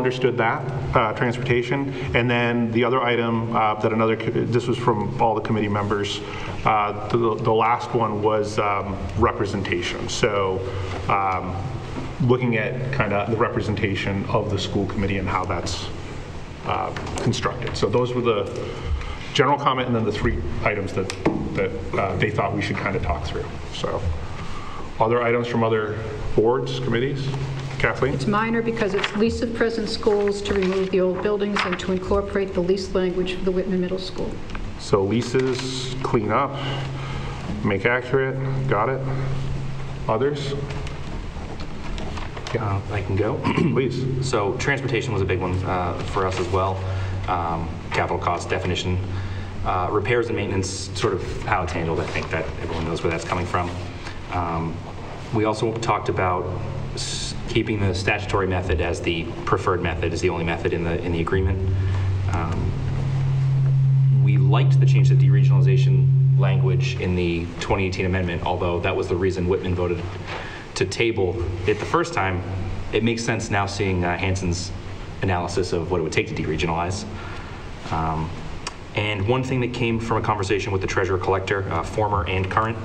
understood that, uh, transportation. And then the other item uh, that another, this was from all the committee members, uh, the the last one was um, representation. So um, looking at kind of the representation of the school committee and how that's uh, constructed. So those were the general comment and then the three items that, that uh, they thought we should kind of talk through. So other items from other boards, committees? Kathleen? It's minor because it's lease of present schools to remove the old buildings and to incorporate the lease language for the Whitman Middle School. So leases, clean up, make accurate, got it? Others? Uh, I can go. Please. So transportation was a big one uh, for us as well. Um, Capital cost definition, Uh, repairs and maintenance, sort of how it's handled, I think that everyone knows where that's coming from. Um, We also talked about s- keeping the statutory method as the preferred method, is the only method in the, in the agreement. Um, we liked the change to deregionalization language in the 2018 amendment, although that was the reason Whitman voted to table it the first time. It makes sense now seeing uh, Hanson's analysis of what it would take to deregionalize. Um, And one thing that came from a conversation with the treasurer collector, uh, former and current,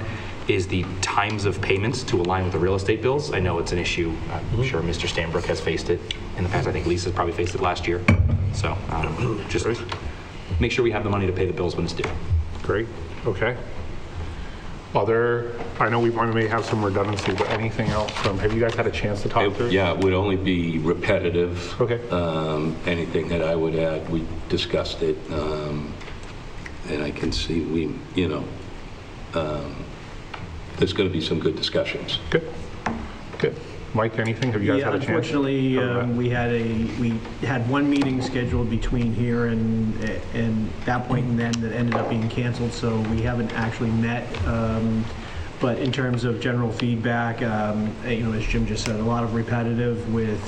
is the times of payments to align with the real estate bills. I know it's an issue. I'm sure Mr. Stanbrook has faced it in the past. I think Lisa's probably faced it last year. So um, just make sure we have the money to pay the bills when it's due. Great, okay. Other, I know we probably may have some redundancy, but anything else from, have you guys had a chance to talk It- through? Yeah, it would only be repetitive. Okay. Um, Anything that I would add, we discussed it, um, and I can see we, you know, um, there's going to be some good discussions. Good, good. Mike, anything? Have you guys Yeah, had a chance? unfortunately, um, we had a, we had one meeting scheduled between here and, and that point and then that ended up being canceled, so we haven't actually met. um, But in terms of general feedback, um, you know, as Jim just said, a lot of repetitive with,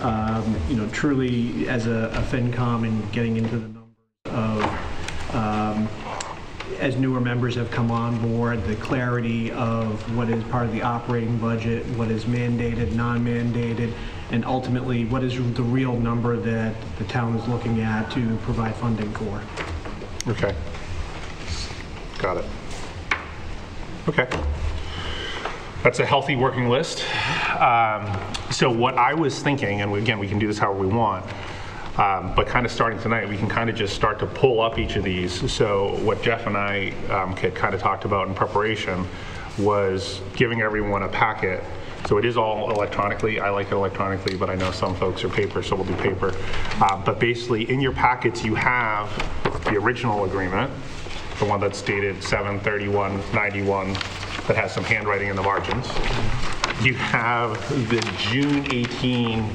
um, you know, truly as a a FinCom and getting into the numbers of, um, as newer members have come on board, the clarity of what is part of the operating budget, what is mandated, non-mandated, and ultimately, what is the real number that the town is looking at to provide funding for. Okay. Got it. Okay. That's a healthy working list. Um, So what I was thinking, and again, we can do this however we want, um, but kind of starting tonight, we can kind of just start to pull up each of these. So what Jeff and I um, had kind of talked about in preparation was giving everyone a packet. So it is all electronically. I like it electronically, but I know some folks are paper, so we'll do paper. Um, But basically, in your packets, you have the original agreement, the one that's dated 7/31/91, that has some handwriting in the margins. You have the June 18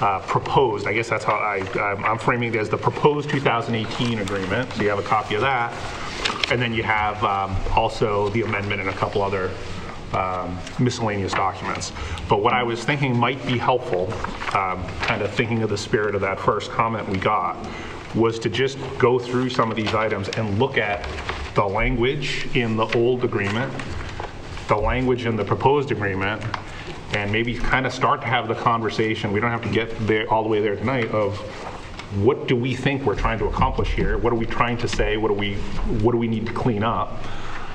uh, proposed, I guess that's how I, I'm- I'm framing it as the proposed 2018 agreement, so you have a copy of that. And then you have um, also the amendment and a couple other um, miscellaneous documents. But what I was thinking might be helpful, um, kind of thinking of the spirit of that first comment we got, was to just go through some of these items and look at the language in the old agreement, the language in the proposed agreement, and maybe kind of start to have the conversation, we don't have to get there, all the way there tonight, of what do we think we're trying to accomplish here? What are we trying to say? What do we, what do we need to clean up?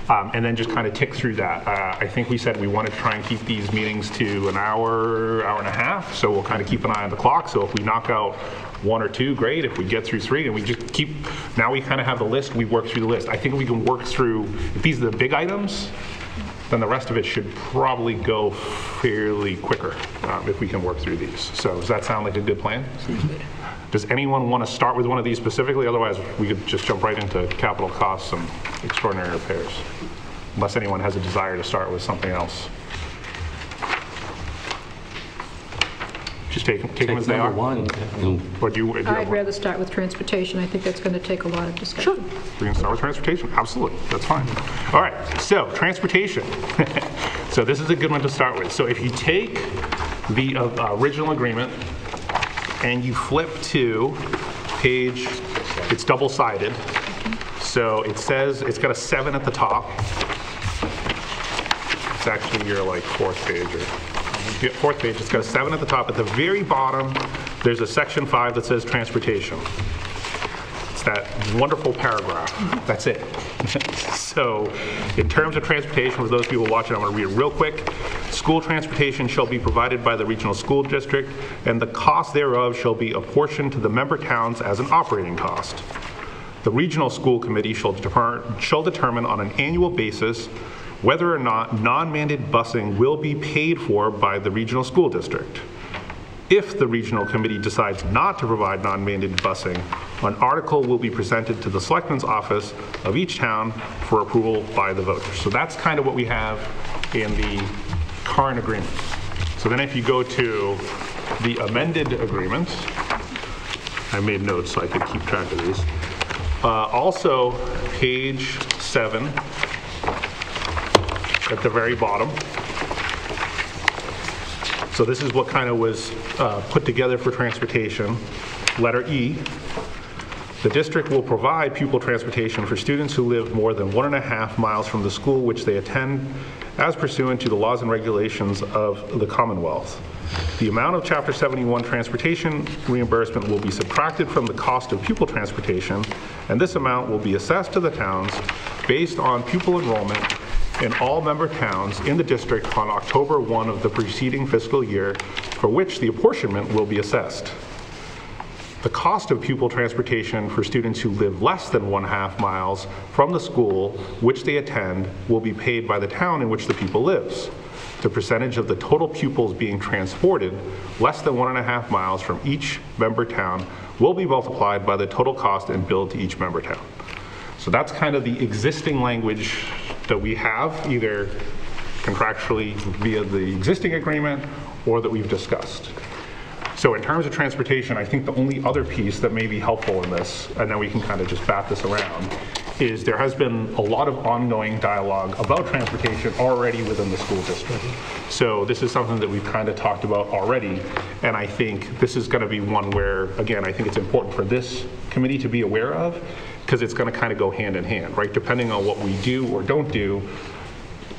Um, And then just kind of tick through that. Uh, I think we said we want to try and keep these meetings to an hour, hour and a half, so we'll kind of keep an eye on the clock. So if we knock out one or two, great. If we get through three, and we just keep, now we kind of have the list, we work through the list. I think we can work through, if these are the big items, then the rest of it should probably go fairly quicker um, if we can work through these. So does that sound like a good plan? Does anyone want to start with one of these specifically? Otherwise, we could just jump right into capital costs and extraordinary repairs, unless anyone has a desire to start with something else. Just take, take them as they are? Number one, Or do you? do you have I'd one? rather start with transportation. I think that's going to take a lot of discussion. Sure. We can start with transportation, absolutely, that's fine. All right, so, transportation. So this is a good one to start with. So if you take the uh, original agreement and you flip to page, it's double-sided, so it says, it's got a seven at the top. It's actually your like fourth page or, yeah, fourth page, it's got a seven at the top. At the very bottom, there's a section five that says transportation. It's that wonderful paragraph. That's it. So in terms of transportation, for those people watching, I'm going to read it real quick. School transportation shall be provided by the regional school district, and the cost thereof shall be apportioned to the member towns as an operating cost. The regional school committee shall shall determine on an annual basis whether or not non-mandated busing will be paid for by the regional school district. If the regional committee decides not to provide non-mandated busing, an article will be presented to the selectman's office of each town for approval by the voters. So that's kind of what we have in the current agreement. So then if you go to the amended agreement, I made notes so I could keep track of these. Uh, Also, page seven, at the very bottom. So this is what kind of was uh, put together for transportation. Letter E, the district will provide pupil transportation for students who live more than one and a half miles from the school which they attend as pursuant to the laws and regulations of the Commonwealth. The amount of Chapter 71 transportation reimbursement will be subtracted from the cost of pupil transportation, and this amount will be assessed to the towns based on pupil enrollment in all member towns in the district on October 1 of the preceding fiscal year, for which the apportionment will be assessed. The cost of pupil transportation for students who live less than one half miles from the school which they attend will be paid by the town in which the pupil lives. The percentage of the total pupils being transported less than one and a half miles from each member town will be multiplied by the total cost and billed to each member town. So that's kind of the existing language that we have, either contractually via the existing agreement or that we've discussed. So in terms of transportation, I think the only other piece that may be helpful in this, and then we can kind of just bat this around, is there has been a lot of ongoing dialogue about transportation already within the school district. So this is something that we've kind of talked about already, and I think this is going to be one where, again, I think it's important for this committee to be aware of, because it's going to kind of go hand in hand, right? Depending on what we do or don't do,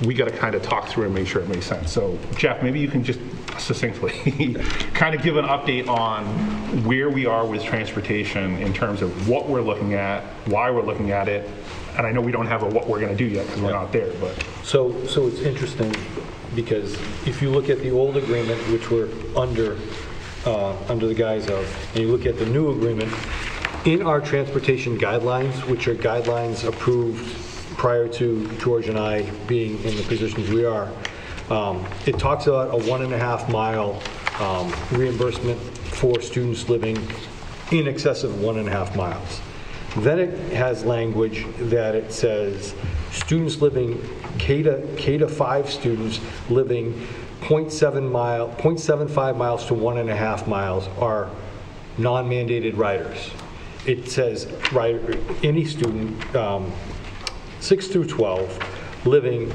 we got to kind of talk through and make sure it makes sense. So Jeff, maybe you can just succinctly kind of give an update on where we are with transportation in terms of what we're looking at, why we're looking at it. And I know we don't have a what we're going to do yet because we're not there, but So, so it's interesting, because if you look at the old agreement, which we're under, uh, under the guise of, and you look at the new agreement, in our transportation guidelines, which are guidelines approved prior to George and I being in the positions we are, um, it talks about a one and a half mile um, reimbursement for students living in excess of one and a half miles. Then it has language that it says, students living, K to, K to 5 students living .7 mile, .75 miles to one and a half miles are non-mandated riders. It says, right, any student, um, 6 through 12, living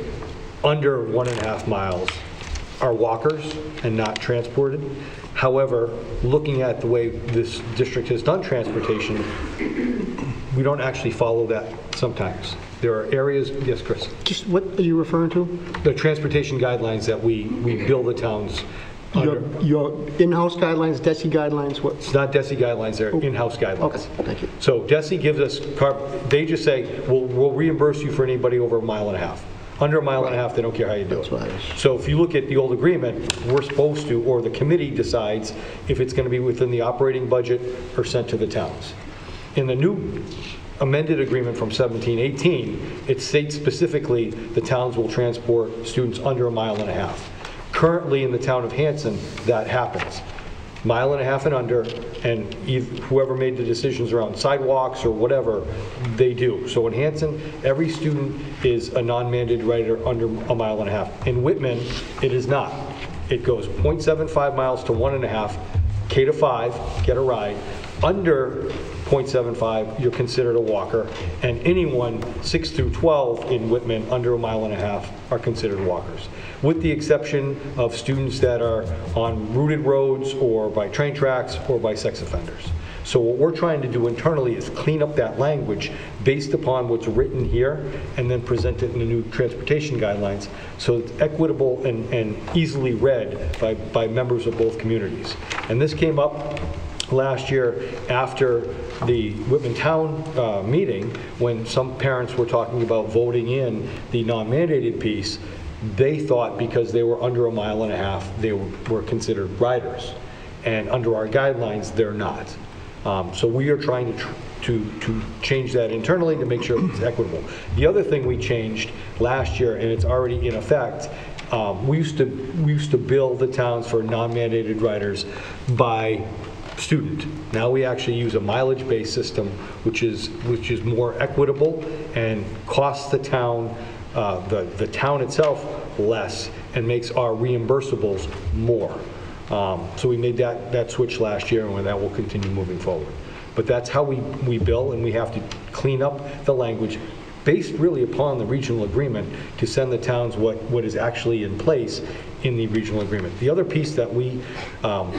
under one and a half miles are walkers and not transported. However, looking at the way this district has done transportation, we don't actually follow that sometimes. There are areas, yes, Chris? Just what are you referring to? The transportation guidelines that we, we bill the towns Your, under. your in-house guidelines, DESE guidelines, what? It's not DESE guidelines, they're oh. in-house guidelines. Okay, thank you. So DESE gives us, car- they just say, we'll, we'll reimburse you for anybody over a mile and a half. Under a mile and a half, they don't care how you do it. That's what I was- So if you look at the old agreement, we're supposed to, or the committee decides if it's going to be within the operating budget or sent to the towns. In the new amended agreement from 1718, it states specifically the towns will transport students under a mile and a half. Currently, in the town of Hanson, that happens. Mile and a half and under, and whoever made the decisions around sidewalks or whatever, they do. So in Hanson, every student is a non-mandated rider under a mile and a half. In Whitman, it is not. It goes .75 miles to one and a half, K to five, get a ride. Under .75, you're considered a walker, and anyone 6 through 12 in Whitman, under a mile and a half, are considered walkers, with the exception of students that are on rooted roads or by train tracks or by sex offenders. So what we're trying to do internally is clean up that language based upon what's written here and then present it in the new transportation guidelines so it's equitable and, and easily read by, by members of both communities. And this came up last year after the Whitman Town uh, meeting, when some parents were talking about voting in the non-mandated piece, they thought because they were under a mile and a half, they were were considered riders. And under our guidelines, they're not. Um, So we are trying to, tr- to, to change that internally to make sure it's equitable. The other thing we changed last year, and it's already in effect, um, we used to, we used to bill the towns for non-mandated riders by student. Now we actually use a mileage-based system, which is, which is more equitable and costs the town, uh, the, the town itself less and makes our reimbursables more. Um, So we made that, that switch last year, and that will continue moving forward. But that's how we, we bill, and we have to clean up the language based really upon the regional agreement to send the towns what, what is actually in place in the regional agreement. The other piece that we um,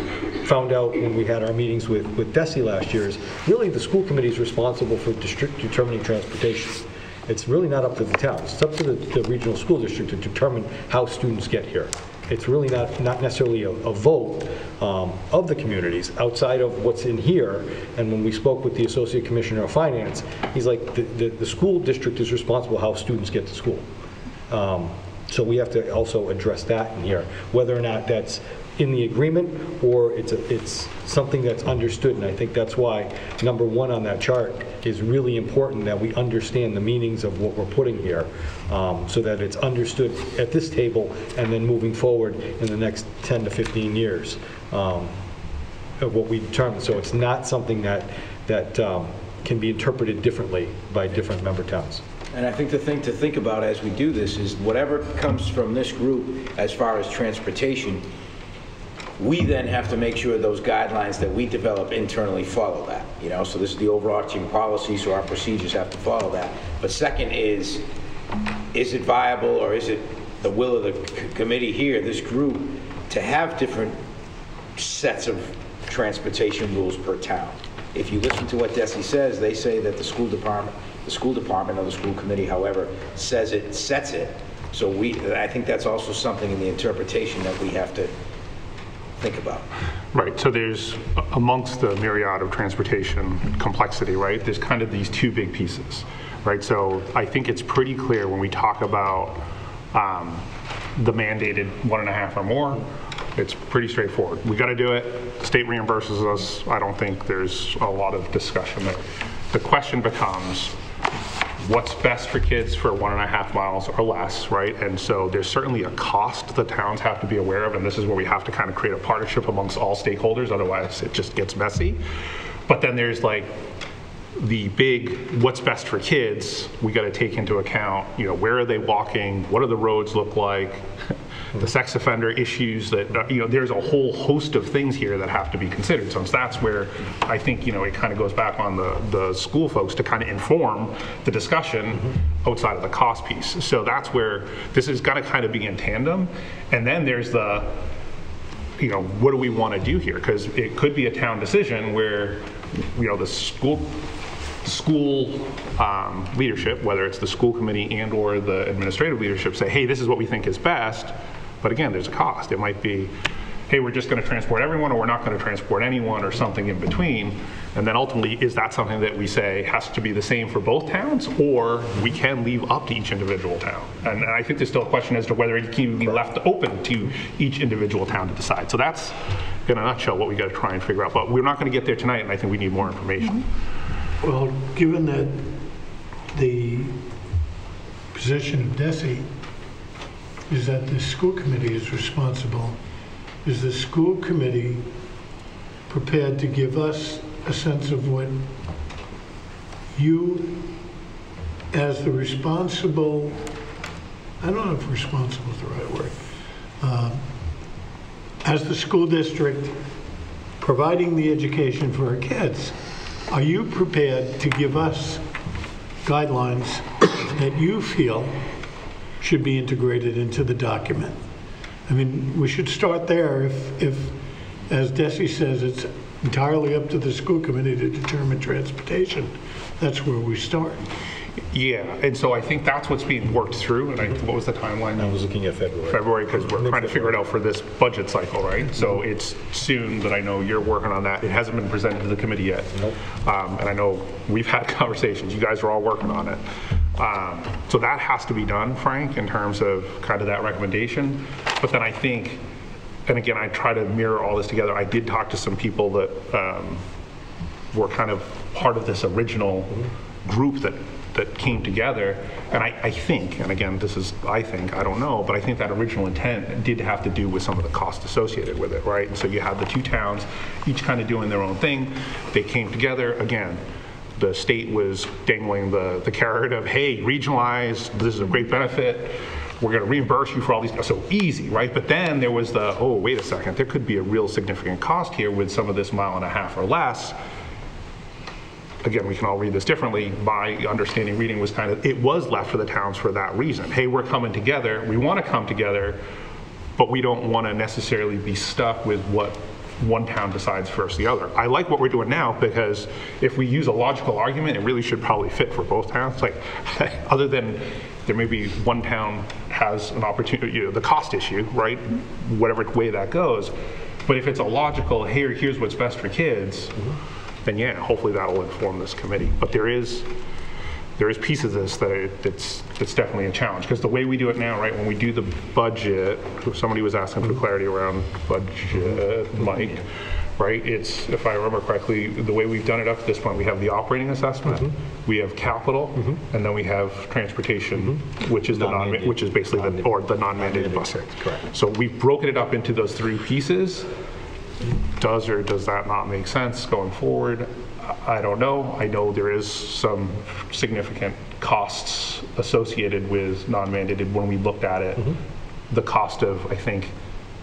found out when we had our meetings with, with DESE last year is really the school committee is responsible for district determining transportation. It's really not up to the town. It's up to the, the regional school district to determine how students get here. It's really not, not necessarily a, a vote um, of the communities outside of what's in here. And when we spoke with the Associate Commissioner of Finance, he's like, the, the, the school district is responsible how students get to school. Um, So we have to also address that in here, whether or not that's in the agreement or it's, a- it's something that's understood. And I think that's why number one on that chart is really important, that we understand the meanings of what we're putting here, um, so that it's understood at this table and then moving forward in the next 10 to 15 years um, of what we determine. So it's not something that, that um, can be interpreted differently by different member towns. And I think the thing to think about as we do this is whatever comes from this group as far as transportation, we then have to make sure those guidelines that we develop internally follow that, you know? So this is the overarching policy, so our procedures have to follow that. But second is, is it viable or is it the will of the committee here, this group, to have different sets of transportation rules per town. If you listen to what DESE says, they say that the school department, the school department or the school committee, however, says it, sets it. So we, I think that's also something in the interpretation that we have to think about. Right, so there's, amongst the myriad of transportation complexity, right, there's kind of these two big pieces, right? So I think it's pretty clear when we talk about um, the mandated one and a half or more, it's pretty straightforward. We got to do it, state reimburses us, I don't think there's a lot of discussion there. The question becomes, what's best for kids for one and a half miles or less, right? And so there's certainly a cost the towns have to be aware of, and this is where we have to kind of create a partnership amongst all stakeholders, otherwise it just gets messy. But then there's like the big, what's best for kids, we got to take into account, you know, where are they walking? What do the roads look like? The sex offender issues that, uh, you know, there's a whole host of things here that have to be considered. So that's where I think, you know, it kind of goes back on the, the school folks to kind of inform the discussion outside of the cost piece. So that's where this is going to kind of be in tandem. And then there's the, you know, what do we want to do here? Because it could be a town decision where, you know, the school, school um, leadership, whether it's the school committee and/or the administrative leadership, say, hey, this is what we think is best. But again, there's a cost. It might be, hey, we're just going to transport everyone, or we're not going to transport anyone, or something in between. And then ultimately, is that something that we say has to be the same for both towns, or we can leave up to each individual town? And and I think there's still a question as to whether it can be left open to each individual town to decide. So that's, in a nutshell, what we got to try and figure out. But we're not going to get there tonight, and I think we need more information. Mm-hmm. Well, given that the position of DESE is that the school committee is responsible, is the school committee prepared to give us a sense of what you, as the responsible, I don't know if responsible is the right word, um, as the school district providing the education for our kids, are you prepared to give us guidelines that you feel should be integrated into the document? I mean, we should start there if, if, as DESE says, it's entirely up to the school committee to determine transportation, that's where we start. Yeah, and so I think that's what's being worked through, and I, what was the timeline? I was looking at February. February, because we're trying to figure it out for this budget cycle, right? So it's soon that I know you're working on that. It hasn't been presented to the committee yet. Nope. Um, And I know we've had conversations, you guys are all working on it. Um, So that has to be done, Frank, in terms of kind of that recommendation. But then I think, and again, I try to mirror all this together. I did talk to some people that um, were kind of part of this original group that, that came together. And I, I think, and again, this is, I think, I don't know, but I think that original intent did have to do with some of the cost associated with it, right? And so you had the two towns, each kind of doing their own thing. They came together, again, the state was dangling the, the carrot of, hey, regionalize, this is a great benefit, we're going to reimburse you for all these, so easy, right? But then there was the, oh, wait a second, there could be a real significant cost here with some of this mile and a half or less. Again, we can all read this differently. My understanding reading was kind of, it was left for the towns for that reason. Hey, we're coming together, we want to come together, but we don't want to necessarily be stuck with what one town decides versus the other. I like what we're doing now because if we use a logical argument, it really should probably fit for both towns. Like, other than there may be one town has an opportunity, you know, the cost issue, right? Whatever way that goes. But if it's a logical, here, here's what's best for kids, then yeah, hopefully that'll inform this committee. But there is, there is pieces of this that that's, that's definitely a challenge. Because the way we do it now, right, when we do the budget, somebody was asking for clarity around budget, Mike, right? It's, if I remember correctly, the way we've done it up to this point, we have the operating assessment, mm-hmm. we have capital, mm-hmm. and then we have transportation, mm-hmm. which is the non, which is basically the, or the non-mandated busing. correct. So we've broken it up into those three pieces. Does or does that not make sense going forward? I I don't know. I know there is some significant costs associated with non-mandated. When we looked at it, the cost of, I think,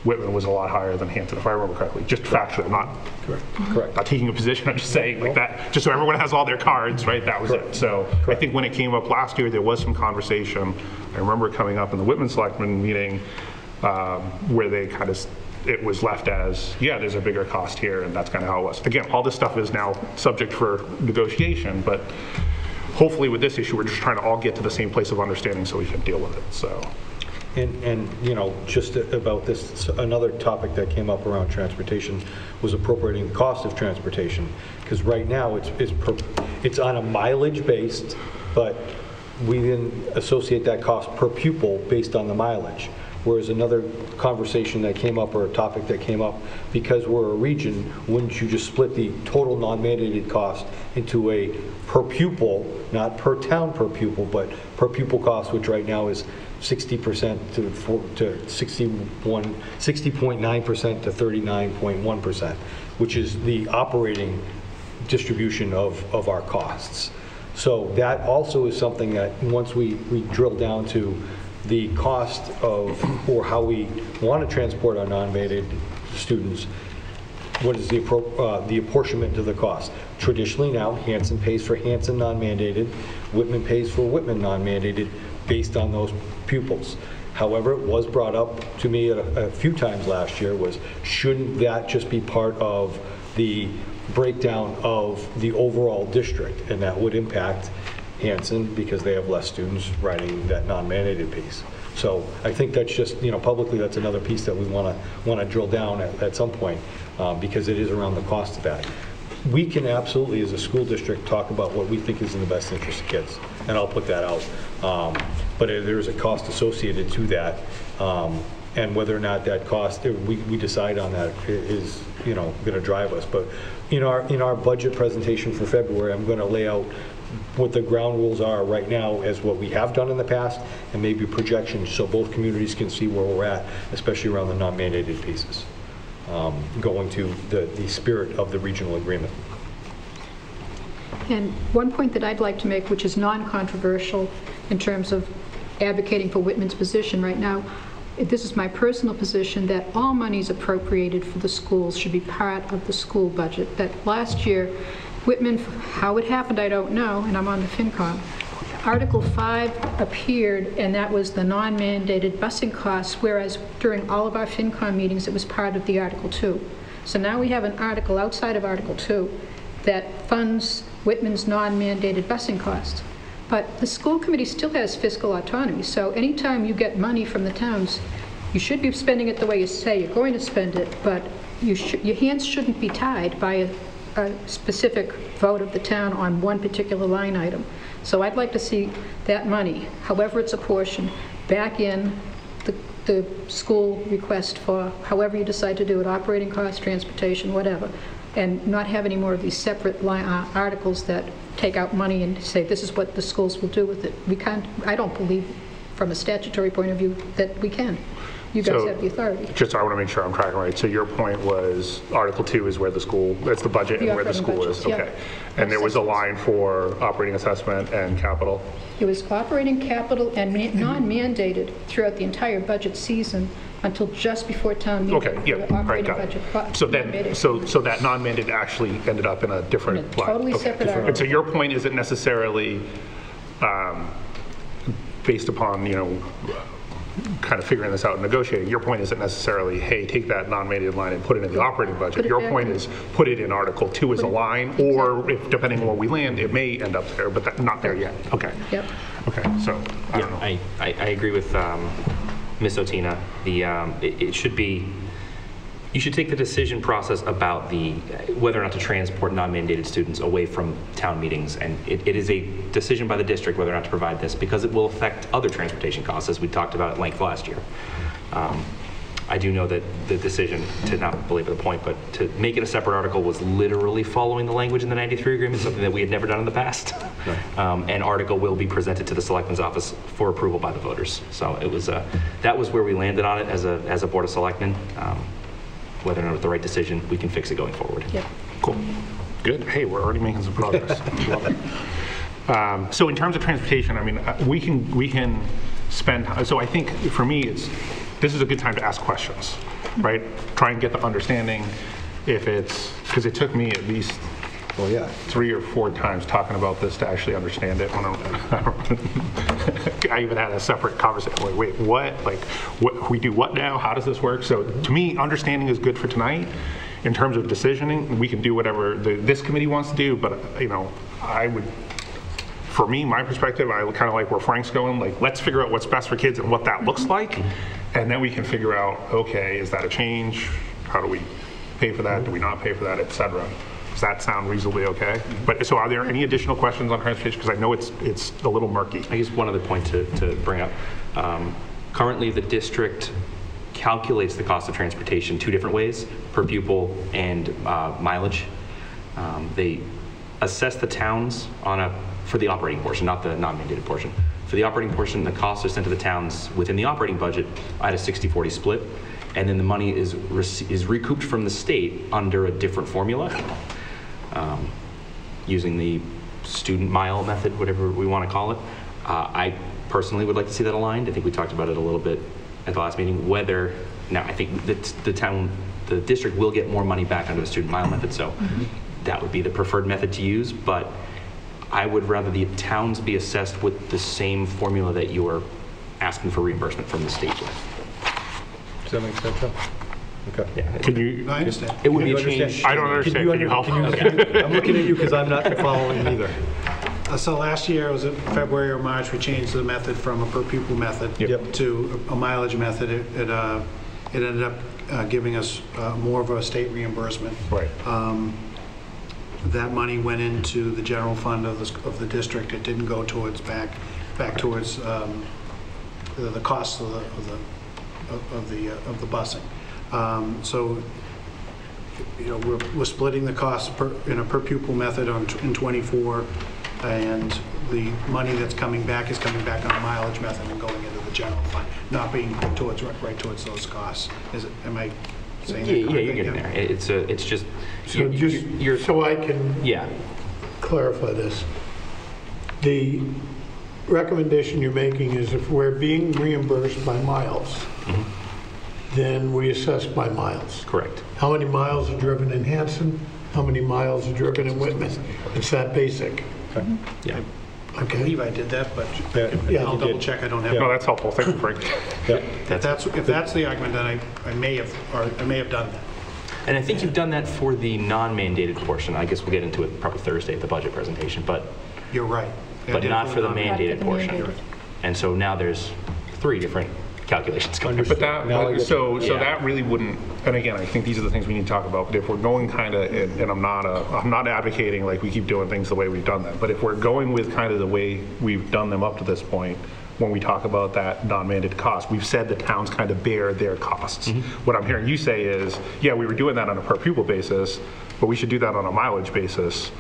Whitman was a lot higher than Hanson, if I remember correctly, just factually, not, Correct. Correct. not taking a position, I'm just saying like that, just so everyone has all their cards, right? That was it. So I think when it came up last year, there was some conversation. I remember coming up in the Whitman Selectmen meeting um, where they kind of, it was left as, yeah, there's a bigger cost here, and that's kind of how it was. Again, all this stuff is now subject for negotiation, but hopefully with this issue, we're just trying to all get to the same place of understanding so we can deal with it, so. And, and, you know, just about this, another topic that came up around transportation was appropriating the cost of transportation. Because right now, it's, it's, per- it's on a mileage based, but we then associate that cost per pupil based on the mileage. Whereas another conversation that came up, or a topic that came up, because we're a region, wouldn't you just split the total non-mandated cost into a per pupil, not per town per pupil, but per pupil cost, which right now is 60% to to 61, 60.9% to 39.1%, which is the operating distribution of, of our costs. So that also is something that, once we, we drill down to the cost of, or how we want to transport our non-mandated students, what is the appro- uh, the apportionment to the cost? Traditionally now, Hanson pays for Hanson non-mandated, Whitman pays for Whitman non-mandated, based on those pupils. However, it was brought up to me a a few times last year was, shouldn't that just be part of the breakdown of the overall district? And that would impact Hanson because they have less students writing that non-mandated piece. So I think that's just, you know, publicly, that's another piece that we want to, want to drill down at, at some point, um, because it is around the cost of that. We can absolutely, as a school district, talk about what we think is in the best interest of kids, and I'll put that out. Um, But there is a cost associated to that, um, and whether or not that cost, we, we decide on that is, you know, going to drive us. But in our, in our budget presentation for February, I'm going to lay out what the ground rules are right now as what we have done in the past, and maybe projections, so both communities can see where we're at, especially around the non-mandated pieces, um, going to the, the spirit of the regional agreement. And one point that I'd like to make, which is non-controversial in terms of advocating for Whitman's position right now, this is my personal position, that all monies appropriated for the schools should be part of the school budget. That last year, Whitman, how it happened, I don't know, and I'm on the FinCom. Article 5 appeared, and that was the non-mandated busing costs, whereas during all of our FinCom meetings, it was part of the Article 2. So now we have an article outside of Article 2 that funds Whitman's non-mandated busing costs. But the school committee still has fiscal autonomy, so anytime you get money from the towns, you should be spending it the way you say you're going to spend it, but you your hands shouldn't be tied by a, a specific vote of the town on one particular line item. So I'd like to see that money, however it's apportioned, back in the, the school request for however you decide to do it, operating costs, transportation, whatever, and not have any more of these separate li- uh, articles that take out money and say, this is what the schools will do with it. We can't, I don't believe, from a statutory point of view, that we can. You guys So- have the authority. Just, so I want to make sure I'm tracking right. So your point was Article 2 is where the school, that's the budget The and where the operating school is? yeah. Okay. And there was a line for operating assessment and capital? It was operating capital and ma- non-mandated throughout the entire budget season until just before town meeting. Okay, yeah, The all right, operating got budget it. So then, mandated. so, so that non-mandated actually ended up in a different In a line? totally Okay. separate And so your point isn't necessarily um, based upon, you know, kind of figuring this out and negotiating. Your point isn't necessarily, hey, take that non-mandated line and put it in the operating budget. Your point is, put it in Article 2 as a line, or if, depending on where we land, it may end up there, but that- not there yet. Okay. Yep. Okay, so, I don't know. I, I I agree with um, Ms. Otina. The, um, it it should be, you should take the decision process about the, whether or not to transport non-mandated students away from town meetings. And it it is a decision by the district whether or not to provide this, because it will affect other transportation costs, as we talked about at length last year. Um, I do know that the decision, to not belabor the point, but to make it a separate article was literally following the language in the 93 agreement, something that we had never done in the past. Um, An article will be presented to the Selectmen's office for approval by the voters. So it was, uh, that was where we landed on it as a, as a Board of Selectmen. Um, Whether or not it's the right decision, we can fix it going forward. Yep. Cool. Good. Hey, we're already making some progress. Love it. Um, So in terms of transportation, I mean, uh, we can, we can spend, so I think for me, it's, this is a good time to ask questions, right? Try and get the understanding if it's, because it took me at least Well, yeah. three or four times talking about this to actually understand it. I even had a separate conversation, like, wait, what? Like, what, we do what now? How does this work? So to me, understanding is good for tonight. In terms of decisioning, we can do whatever the, this committee wants to do, but, you know, I would, for me, my perspective, I kind of like where Frank's going, like, let's figure out what's best for kids and what that looks like. And then we can figure out, okay, is that a change? How do we pay for that? Do we not pay for that, et cetera? That sound reasonably okay? But, so are there any additional questions on transportation? Because I know it's, it's a little murky. I guess one other point to, to bring up. Um, Currently, the district calculates the cost of transportation two different ways, per pupil and uh, mileage. Um, They assess the towns on a, for the operating portion, not the non-mandated portion. For the operating portion, the costs are sent to the towns within the operating budget at a 60-40 split, and then the money is, is recouped from the state under a different formula um, using the student mile method, whatever we want to call it. Uh, I personally would like to see that aligned. I think we talked about it a little bit at the last meeting, whether, now, I think that the town, the district will get more money back under the student mile method, so that would be the preferred method to use, but I would rather the towns be assessed with the same formula that you are asking for reimbursement from the state with. Does that make sense, John? Okay. Yeah, Can you, I understand. It would be You a change. I don't understand. Can you help? I'm looking at you because I'm not following either. Uh, So last year, was it February or March, we changed the method from a per pupil method Yep. to a mileage method. It, it, uh, it ended up uh, giving us uh, more of a state reimbursement. right, That money went into the general fund of the, sc- of the district. It didn't go towards back, back towards um, the the costs of the, of the, of- of the, uh, of the busing. Um, So, you know, we're, we're splitting the costs per, in a per pupil method on, in '24, and the money that's coming back is coming back on a mileage method and going into the general fund, not being put towards, right right towards those costs. Is it, am I saying that Yeah, yeah, you're getting there. It's a, it's just, So you're- just, you're, so I can yeah. clarify this. The recommendation you're making is if we're being reimbursed by miles, then we assess by miles. Correct. How many miles are driven in Hanson? How many miles are driven in Whitman? It's that basic. Yeah. I Okay. believe I did that, but Yeah, I'll double did. check, I don't have. no, that's helpful, thank you, Frank. Yeah. If that's, if that's the argument, then I, I may have, or I may have done that. And I think you've done that for the non-mandated portion. I guess we'll get into it probably Thursday at the budget presentation, but, You're right. but not for the mandated portion. mandated. And so now there's three different calculations going. But that, Now I but- get so, so Yeah. that really wouldn't, and again, I think these are the things we need to talk about, but if we're going kind of, and and I'm not a, I'm not advocating like we keep doing things the way we've done them, but if we're going with kind of the way we've done them up to this point, when we talk about that non-mandated cost, we've said the towns kind of bear their costs. What I'm hearing you say is, yeah, we were doing that on a per pupil basis, but we should do that on a mileage basis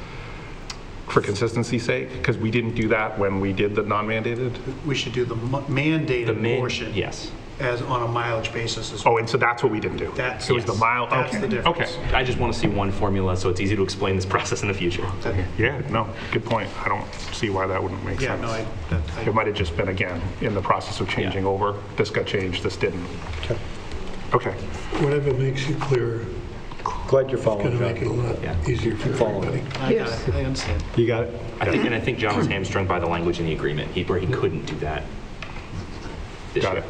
for consistency's sake, because we didn't do that when we did the non-mandated. We should do the mu- The mandated main- portion. Yes. As on a mileage basis as well. Oh, and so that's what we didn't do? That's- It was the Yes. mile, okay. That's the difference. Okay. I just want to see one formula so it's easy to explain this process in the future. Yeah, no, good point. I don't see why that wouldn't make Yeah, sense. no, I, that- I- It might have just been, again, in the process of changing Yeah. over, this got changed, this didn't. Okay. Okay. Whatever makes it clearer, Glad you're gonna following, make it a John. lot Yeah. easier for Following. everybody. I got Yes. it, I understand. You got it? I think, and I think John was hamstrung by the language in the agreement, he- where he couldn't do that. this Got year.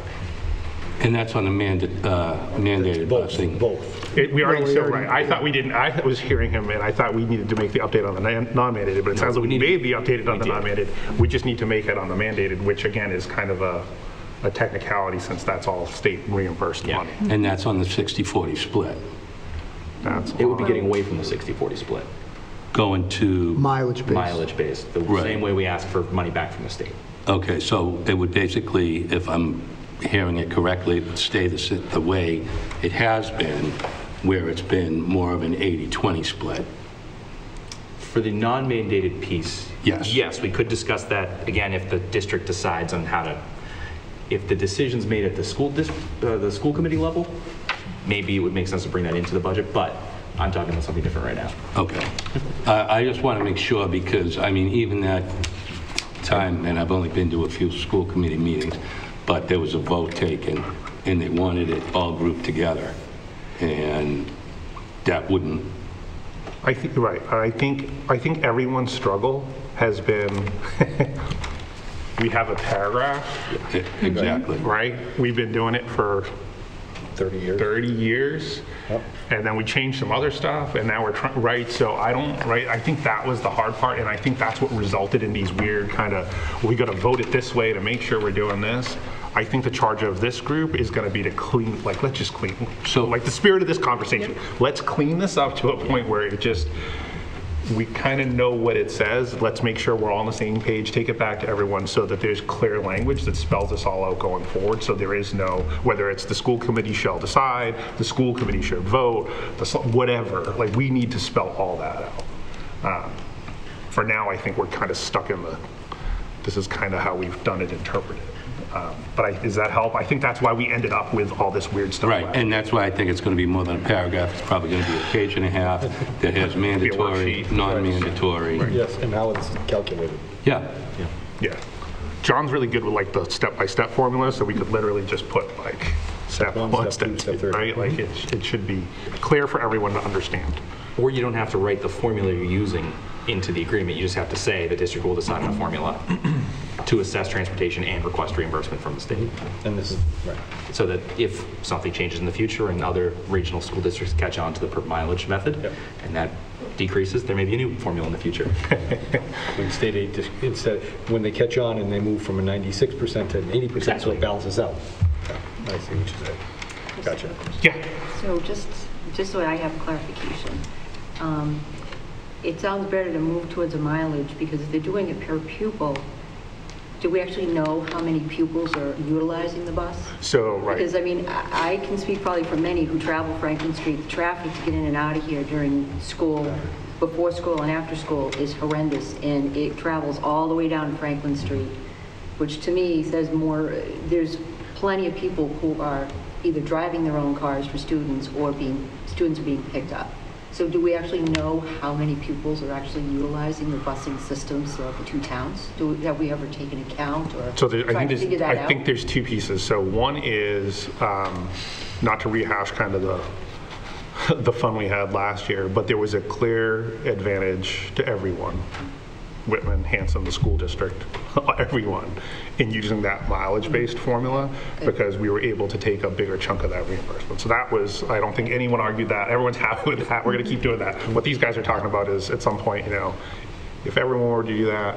it. And that's on the manda- uh, mandated Both, busing. both. It- We already, No, we so, right, I thought we didn't, I was hearing him, and I thought we needed to make the update on the non- non-mandated, but it sounds like we we need- made the updated on the non-mandated. We just need to make it on the mandated, which again is kind of a a technicality, since that's all state reimbursed Yeah. money. And that's on the 60/40 split, That's It would be getting away from the 60-40 split, going to, Mileage based. mileage based, the Right. same way we ask for money back from the state. okay, so it would basically, if I'm hearing it correctly, it would stay the si- the way it has been, where it's been more of an 80/20 split. For the non-mandated piece. Yes. Yes, we could discuss that, again, if the district decides on how to, if the decision's made at the school, dis- uh, the school committee level, maybe it would make sense to bring that into the budget, but I'm talking about something different right now. Okay. I I just want to make sure, because, I mean, even that time, and I've only been to a few school committee meetings, but there was a vote taken, and they wanted it all grouped together, and that wouldn't, I think, right, I think, I think everyone's struggle has been, we have a paragraph, exactly. right? We've been doing it for 30 years. 30 years, and then we changed some other stuff, and now we're trying, right? So I don't, right, I think that was the hard part, and I think that's what resulted in these weird kind of, we got to vote it this way to make sure we're doing this. I think the charge of this group is going to be to clean, like, let's just clean, so like the spirit of this conversation, let's clean this up to a point where it just, we kind of know what it says. Let's make sure we're all on the same page, take it back to everyone so that there's clear language that spells this all out going forward. So there is no, whether it's the school committee shall decide, the school committee should vote, the whatever, like we need to spell all that out. Um, For now, I think we're kind of stuck in the, this is kind of how we've done it interpreted. Um, But I, does that help? I think that's why we ended up with all this weird stuff. Right, last and that's why I think it's going to be more than a paragraph. It's probably going to be a page and a half that has mandatory, non-mandatory. Yes, and how it's calculated. Yeah, Yeah. yeah. John's really good with like the step-by-step formula, so we could literally just put like step One, one, step step two, two, step three. right? Like it, it should be clear for everyone to understand. Or you don't have to write the formula you're using into the agreement, you just have to say the district will decide on a formula to assess transportation and request reimbursement from the state. And this is, right. So that if something changes in the future and other regional school districts catch on to the per mileage method, Yep. and that decreases, there may be a new formula in the future. When state aid, instead, when they catch on and they move from a 96% to an 80%, so it balances out. Yeah, I see what you're. Gotcha. Yeah. So just, just so I have clarification, um, it sounds better to move towards a mileage because if they're doing it per pupil, do we actually know how many pupils are utilizing the bus? So, right. Because, I mean, I I can speak probably for many who travel Franklin Street, the traffic to get in and out of here during school, before school and after school is horrendous, and it travels all the way down Franklin Street, which to me says more, there's plenty of people who are either driving their own cars for students or being, students are being picked up. So do we actually know how many pupils are actually utilizing the busing systems throughout the two towns? Do, we- have we ever taken account or So there, I think to figure there's, that I out? think there's two pieces. So one is, um, not to rehash kind of the, the fun we had last year, but there was a clear advantage to everyone Whitman, Hanson, the school district, everyone, in using that mileage-based formula, because we were able to take a bigger chunk of that reimbursement. So that was, I don't think anyone argued that, everyone's happy with that, we're gonna keep doing that. What these guys are talking about is, at some point, you know, if everyone were to do that,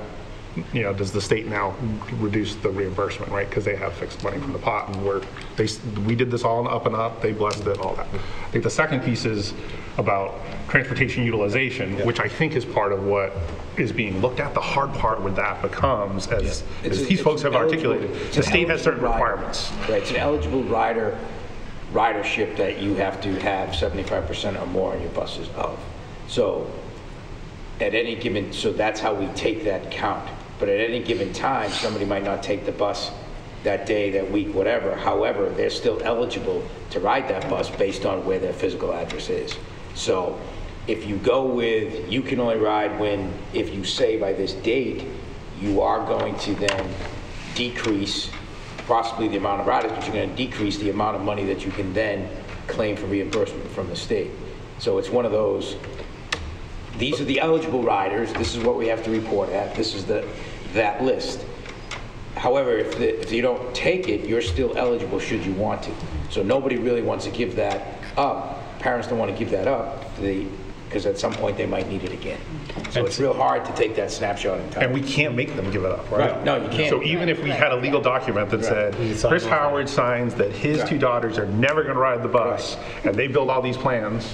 you know, does the state now reduce the reimbursement, right? Because they have fixed money from the pot, and we're they we did this all the up and up, they blessed it, all that. I think the second piece is about transportation utilization, which I think is part of what is being looked at. The hard part with that becomes, as, It's as a- these folks have articulated, the state has certain rider. requirements. Right, it's an eligible rider, ridership that you have to have 75% or more on your buses of. So at any given, so that's how we take that count. But at any given time, somebody might not take the bus that day, that week, whatever. However, they're still eligible to ride that bus based on where their physical address is. So if you go with, you can only ride when, if you say by this date, you are going to then decrease possibly the amount of riders, but you're going to decrease the amount of money that you can then claim for reimbursement from the state. So it's one of those, these are the eligible riders, this is what we have to report at, this is the, that list. However, if, the- if you don't take it, you're still eligible should you want to. So nobody really wants to give that up. Parents don't want to give that up, because at some point they might need it again. So it's real hard to take that snapshot in time. And we can't make them give it up, right? Right. No, you can't. So even if we had a legal document that said, Chris Howard signs that his two daughters are never going to ride the bus, and they build all these plans,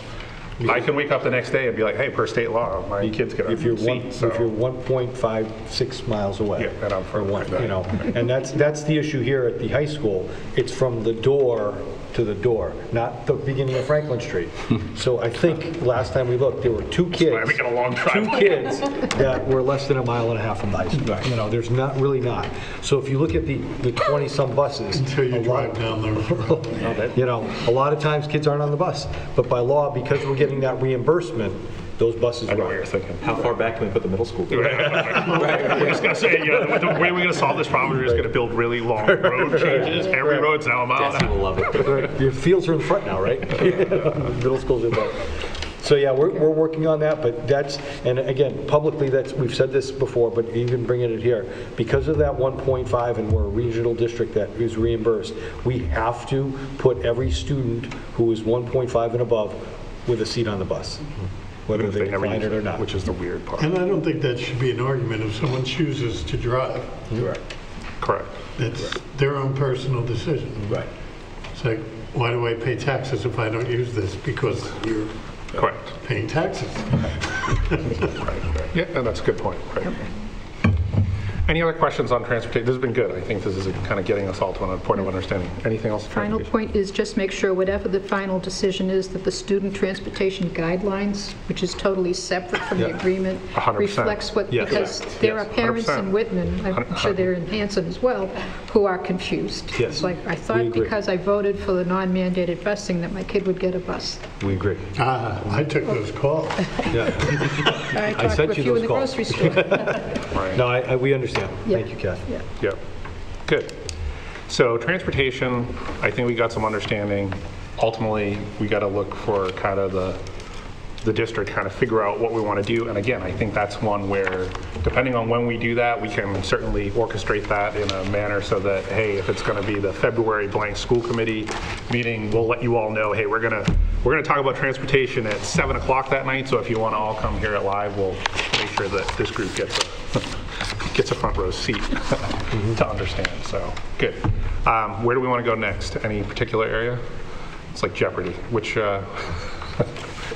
I can wake up the next day and be like, hey, per state law, my kids get a If you're one, seat, if so. you're 1.56 miles away. Yeah, and I'm or further one, than You know, and that's, that's the issue here at the high school. It's from the door to the door, not the beginning of Franklin Street. So I think last time we looked, there were two kids. why we got a long Two driveway. kids that were less than a mile and a half from the high school. You know, there's not, really not. So if you look at the, the 20-some buses. Until you drive down the road. you know, a lot of times kids aren't on the bus, but by law, because we're getting that reimbursement, those buses I know what you're run. thinking. How far back can we put the middle school? right. We're just gonna say, yeah, the the way we're gonna solve this problem, we're just gonna build really long road changes. Every road's now a mile and a DESE half. will love it. Your fields are in front now, right? Middle school's in back. So, yeah, we're, we're working on that, but that's, and again, publicly, that's, we've said this before, but even bringing it here, because of that 1.5 and we're a regional district that is reimbursed, we have to put every student who is 1.5 and above with a seat on the bus, whether they they never decline use it or not. Which is the weird part. And I don't think that should be an argument if someone chooses to drive. Correct. Correct. It's their own personal decision. Right. It's like, why do I pay taxes if I don't use this? Because you're Correct. paying taxes. Yeah, and that's a good point, right. Any other questions on transportation? This has been good. I think this is kind of getting us all to a point of understanding. Anything else? Final point is just make sure whatever the final decision is, that the student transportation guidelines, which is totally separate from the agreement, 100%. reflects what, Yes. because there are parents 100%. in Whitman, I'm sure they're in Hanson as well, who are confused. Yes. It's like, I thought because I voted for the non-mandated busing that my kid would get a bus. We agree. Ah, I took those calls. Yeah. I talked sent to a you few in the grocery store. No, I, I- we understand. Yeah. Thank you, Kathy. Yeah. Yep. Good. So transportation, I think we got some understanding. Ultimately, we got to look for kind of the, the district, kind of figure out what we want to do. And again, I think that's one where, depending on when we do that, we can certainly orchestrate that in a manner so that, hey, if it's going to be the February blank school committee meeting, we'll let you all know, hey, we're going to, we're going to talk about transportation at 7 o'clock that night. So if you want to all come here at live, we'll make sure that this group gets a, gets a front row seat to understand, so, good. Um, Where do we want to go next? Any particular area? It's like Jeopardy, which, uh,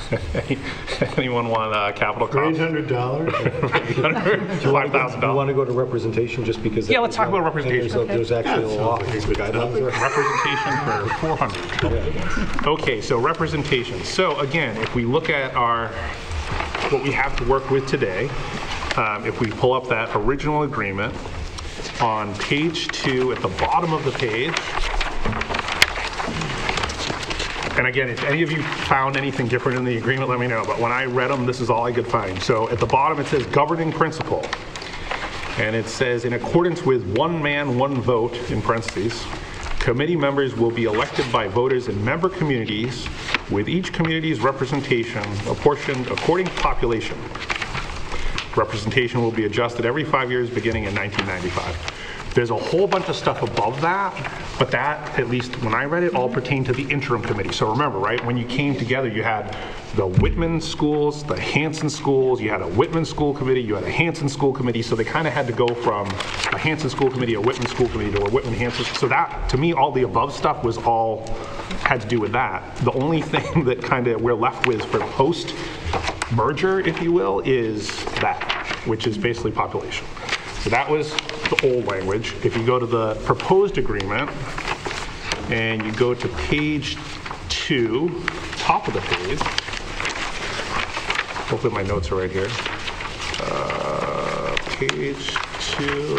anyone want uh, capital costs? $800? You want $5,000? to go to representation just because? Yeah, let's talk about and there's actually a- representation. There's actually a law, there's guidelines. Representation for 400. Okay, so representation. So again, if we look at our, what we have to work with today, um, if we pull up that original agreement, on page two, at the bottom of the page, and again, if any of you found anything different in the agreement, let me know, but when I read them, this is all I could find. So at the bottom, it says governing principle. And it says, in accordance with one man, one vote, in parentheses, committee members will be elected by voters in member communities, with each community's representation apportioned according to population. Representation will be adjusted every five years, beginning in 1995. There's a whole bunch of stuff above that, but that, at least when I read it, all pertained to the interim committee. So remember, right, when you came together, you had the Whitman schools, the Hanson schools, you had a Whitman school committee, you had a Hanson school committee, so they kind of had to go from a Hanson school committee, a Whitman school committee, to a Whitman Hanson. So that, to me, all the above stuff was all, had to do with that. The only thing that kind of we're left with for post-merger, if you will, is that, which is basically population. So that was the old language. If you go to the proposed agreement, and you go to page two, top of the page, hopefully my notes are right here. Uh, Page two,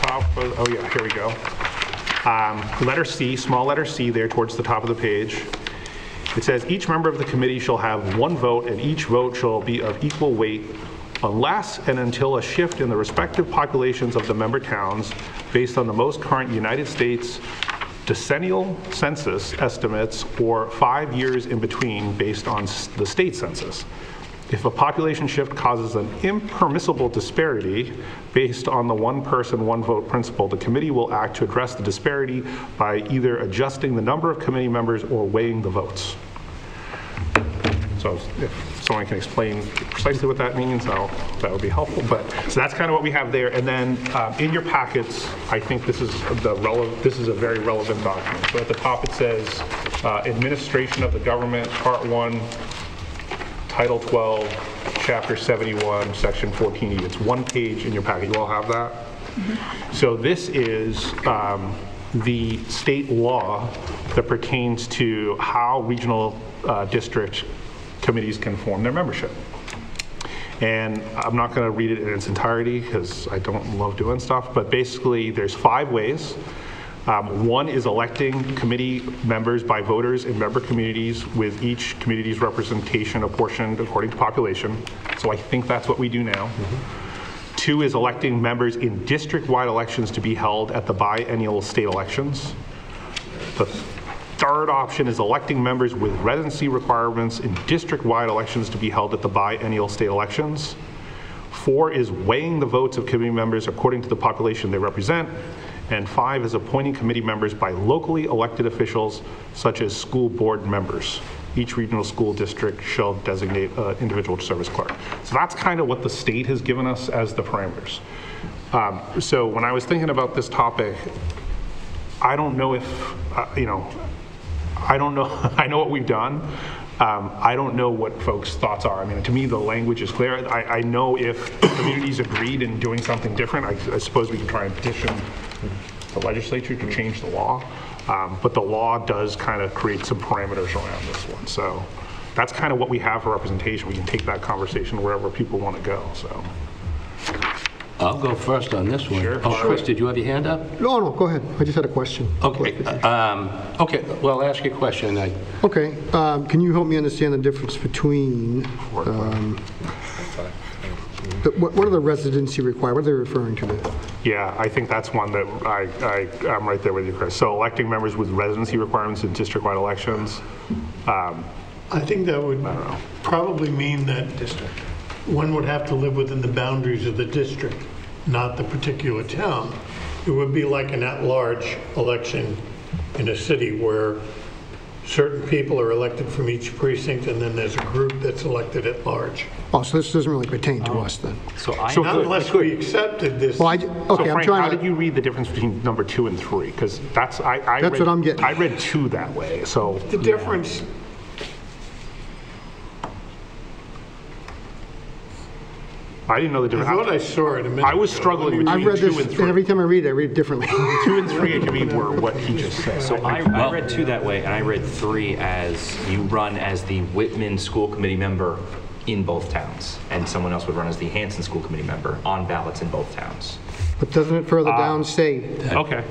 top of, oh yeah, here we go. Um, Letter C, small letter C there towards the top of the page. It says, "Each member of the committee shall have one vote, and each vote shall be of equal weight unless and until a shift in the respective populations of the member towns based on the most current United States decennial census estimates or five years in between based on the state census. If a population shift causes an impermissible disparity based on the one-person, one-vote principle, the committee will act to address the disparity by either adjusting the number of committee members or weighing the votes. So if someone can explain precisely what that means, I'll- that would be helpful. But, so that's kind of what we have there. And then um, in your packets, I think this is the relevant, this is a very relevant document. So at the top, it says, uh, Administration of the Government, Part 1, Title 12, Chapter 71, Section 14E. It's one page in your packet. You all have that? So this is um, the state law that pertains to how regional uh, district committees can form their membership. And I'm not going to read it in its entirety because I don't love doing stuff, but basically, there's five ways. Um, One is electing committee members by voters in member communities with each community's representation apportioned according to population. So I think that's what we do now. Two is electing members in district-wide elections to be held at the biennial state elections. The third option is electing members with residency requirements in district-wide elections to be held at the biennial state elections. Four is weighing the votes of committee members according to the population they represent. And five is appointing committee members by locally elected officials such as school board members. Each regional school district shall designate an individual service clerk. So that's kind of what the state has given us as the parameters. Um, So when I was thinking about this topic, I don't know if, uh, you know, I don't know, I know what we've done. Um, I don't know what folks' thoughts are. I mean, to me, the language is clear. I, I know if communities agreed in doing something different, I, I suppose we can try and petition the legislature to change the law. Um, but the law does kind of create some parameters around this one. So that's kind of what we have for representation. We can take that conversation wherever people want to go, so. I'll go first on this one. Sure. Oh, Chris, did you have your hand up? No, no, go ahead. I just had a question. Okay, um, okay, well, ask your question. I- Okay, um, can you help me understand the difference between, um, the- what what are the residency requirements? What are they referring to? Yeah, I think that's one that I, I, I'm right there with you, Chris. So electing members with residency requirements in district-wide elections, um, I think that would probably mean that one would have to live within the boundaries of the district, not the particular town. It would be like an at-large election in a city where certain people are elected from each precinct, and then there's a group that's elected at large. Oh, so this doesn't really pertain to oh. us then? So I, So- Not unless we accepted this. Well, I, j- So okay, I'm Frank, how trying did to, you read the difference between number two and three? Because that's, I, I That's read- what I'm getting. I read two that way, so. The difference, I didn't know the difference. I thought I difference. saw it a minute I was ago. struggling I've between read two this, and and every time I read it, I read it differently. Two and three to me were what he just said. so I, I read two that way, and I read three as you run as the Whitman School Committee member in both towns, and someone else would run as the Hanson School Committee member on ballots in both towns. But doesn't it further uh, down say, Okay.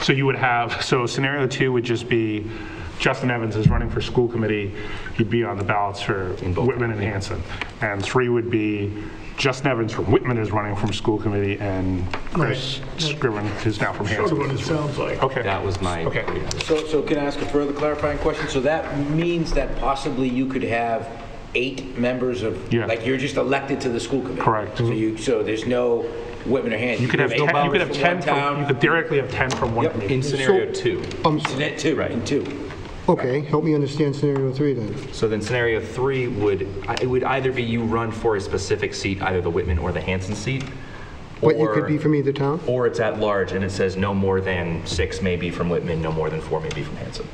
So you would have, so scenario two would just be Justin Evans is running for school committee, he'd be on the ballots for both. Whitman and Hanson. And three would be Justin Evans from Whitman is running from school committee, and Chris Scriven is now from sort of Hanson. what it sounds like. Okay. That was my. Okay. So, so can I ask a further clarifying question? So that means that possibly you could have eight members of, Yeah. like, you're just elected to the school committee. Correct. So you, so there's no Whitman or Hanson. You could have, eight 10 you could have from 10 one from, town. you could theoretically have 10 from one Yep. committee. In scenario two. Um, And that two, right, and two. Okay, help me understand scenario three then. So then scenario three would, it would either be you run for a specific seat, either the Whitman or the Hanson seat. But you could or- be from either town? Or it's at large and it says no more than six may be from Whitman, no more than four may be from Hanson.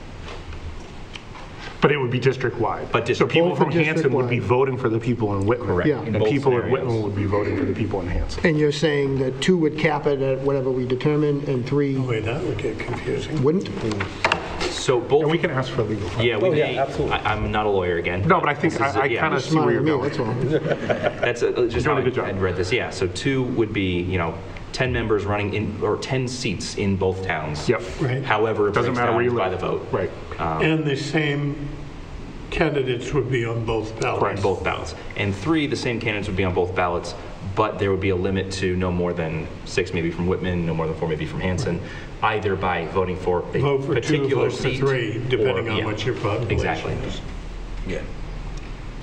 But it would be district-wide. But So district- people Both are from Hanson would be district-wide. voting for the people in Whitman. Correct. Yeah. In And both people in scenarios. Whitman would be voting for the people in Hanson. And you're saying that two would cap it at whatever we determine, and three Wait, that would get confusing. wouldn't? Hmm. So both. And we can ask for legal. Yeah, we Oh, yeah, may, absolutely. I- I'm not a lawyer again. No, but I think, this is- I yeah. kind of see where Smarter you're going. that's all. That's uh, just Doing how a good job. I'd read this, yeah. So two would be, you know, 10 members running in, or 10 seats in both towns. Yep. Right. However, it Doesn't matter where down you by the vote. Right. And the same candidates would be on both ballots. Right, both ballots. And three, the same candidates would be on both ballots, but there would be a limit to no more than six maybe from Whitman, no more than four maybe from Hanson, either by voting for a Vote for two, particular vote for seat. three, depending or- on yeah, what your population Exactly. is. Yeah.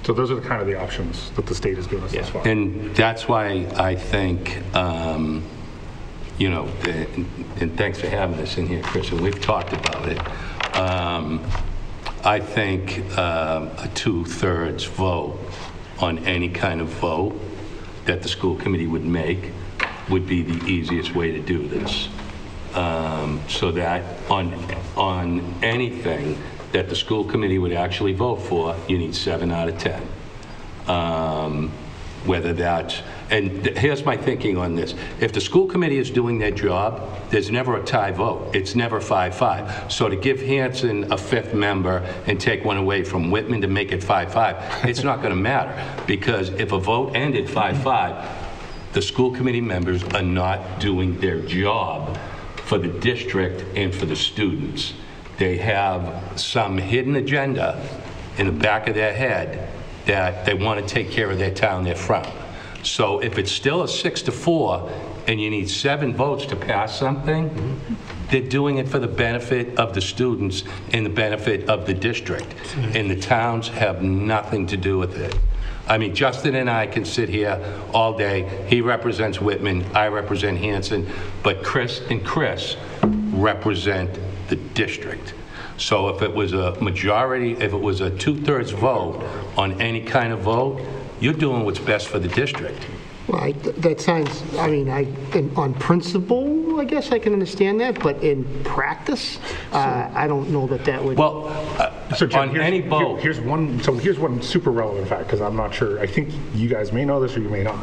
So those are the kind of the options that the state has given us thus Yeah. far. And that's why I think, um, you know, and and thanks for having us in here, Chris, and we've talked about it. Um, I think um, a two-thirds vote on any kind of vote that the school committee would make would be the easiest way to do this. Um, So that on, on anything that the school committee would actually vote for, you need seven out of 10 um, whether that's, and here's my thinking on this. If the school committee is doing their job, there's never a tie vote. It's never 5-5. So to give Hanson a fifth member and take one away from Whitman to make it 5-5, it's not going to matter. Because if a vote ended 5-5, the school committee members are not doing their job for the district and for the students. They have some hidden agenda in the back of their head that they want to take care of their town they're from. So if it's still a six to four, and you need seven votes to pass something, they're doing it for the benefit of the students and the benefit of the district. And the towns have nothing to do with it. I mean, Justin and I can sit here all day. He represents Whitman, I represent Hanson, but Chris and Chris represent the district. So if it was a majority, if it was a two-thirds vote on any kind of vote, you're doing what's best for the district. Well, I- that sounds, I mean, I, in- on principle, I guess I can understand that, but in practice, uh, I don't know that that would. Well, uh, So Jim, on here's- any here- Here's one, so here's one super relevant fact, because I'm not sure, I think you guys may know this or you may not,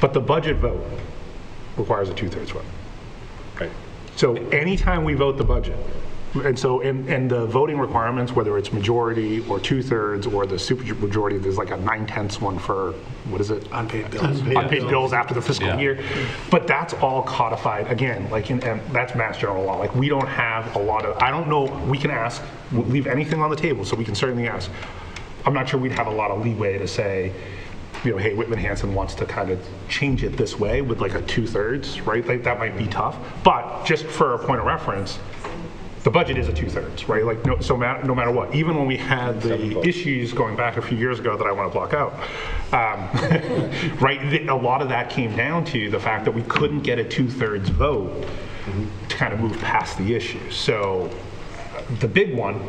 but the budget vote requires a two-thirds vote. Right. So anytime we vote the budget, and so, and, and the voting requirements, whether it's majority or two-thirds or the super majority, there's like a nine-tenths one for, what is it? Unpaid bills. Unpaid bills after the fiscal Yeah. year. But that's all codified, again, like, in- and that's mass general law. Like, we don't have a lot of, I don't know, we can ask, we'll leave anything on the table, so we can certainly ask. I'm not sure we'd have a lot of leeway to say, you know, hey, Whitman Hanson wants to kind of change it this way with like a two-thirds, right? Like, that might be tough. But just for a point of reference, the budget is a two-thirds, right? Like, no, so ma- no matter what, even when we had the issues going back a few years ago that I want to block out, um, right, the- a lot of that came down to the fact that we couldn't get a two-thirds vote to kind of move past the issue. So the big one,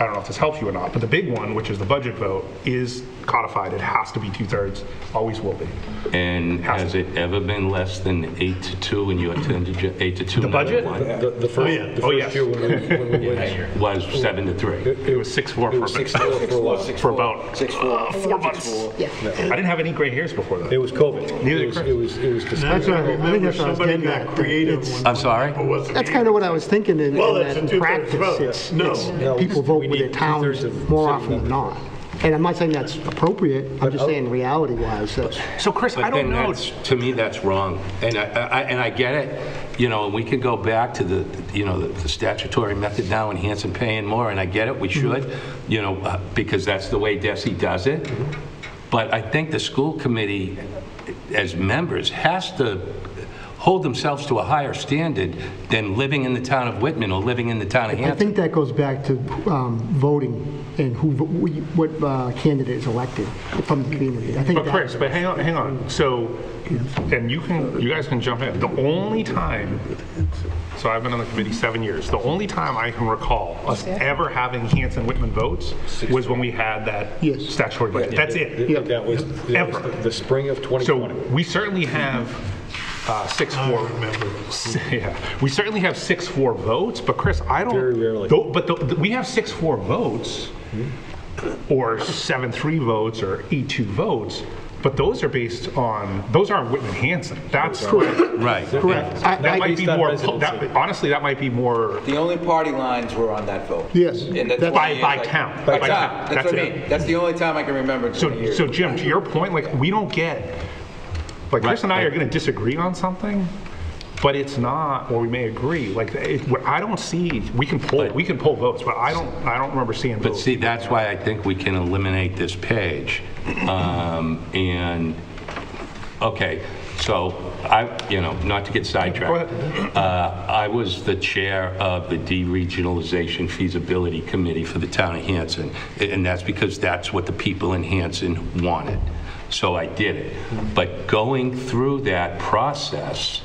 I don't know if this helps you or not, but the big one, which is the budget vote, is codified. It has to be two-thirds, always will be. and has it ever been less than eight to two when you attended, your- eight to two? The budget? The the first, the Oh, yes. year when we, when we went. Was seven to three. It was six-four for a bit. for a while. For about Six, four. uh, four months. Yeah. I didn't have any gray hairs before that. It was COVID. Neither It was, Chris. it was, it was And That's I what I- I think remember that's what I was somebody getting got at. creative. It's- when I'm sorry? That's kind of what I was thinking in, in Well, that in practice, vote. it's, No. it's, No, people vote with their towns more often than not. And I'm not saying that's appropriate, I'm just saying reality-wise, that's, So Chris, I But don't then know. that's, to me, that's wrong. And I, I- and I get it, you know, and we could go back to the, you know, the statutory method now, enhancing paying more, and I get it, we should, you know, uh, because that's the way DESE does it. But I think the school committee, as members, has to hold themselves to a higher standard than living in the town of Whitman or living in the town of I think that goes back to um, voting and who, what uh, candidate is elected from the community. I think But that- Chris, but hang on, hang on. So, and you can, you guys can jump in. The only time, so I've been on the committee seven years, the only time I can recall us ever having Hanson Whitman votes was when we had that Yes. statutory budget. That's it. That was, that was Ever. the- the spring of So we certainly have uh, six, I four. remember. Yeah, we certainly have six, four votes, but Chris, I don't. Very rarely. Tho- But the- we have six, four votes, or seven, three votes, or eight, two votes, but those are based on, those aren't Whitman Hanson. That's. correct. Right. Correct. I- That I- might be Based on more, residency. that- honestly, that might be more The only party lines were on that vote. Yes. In the That's- By- by I- town. By By town, town. that's That's what I it. mean. That's the only time I can remember in 20 So, so Jim, to your point, like, we don't get, like, Chris and I are gonna disagree on something, but it's not, or we may agree, like, it, I don't see, we can pull, we can pull votes, but I don't, I don't remember seeing But votes. see, that's why I think we can eliminate this page. Um, And, okay, so I, you know, not to get sidetracked. uh, I was the chair of the deregionalization feasibility committee for the town of Hanson. And that's because that's what the people in Hanson wanted. So I did it. But going through that process,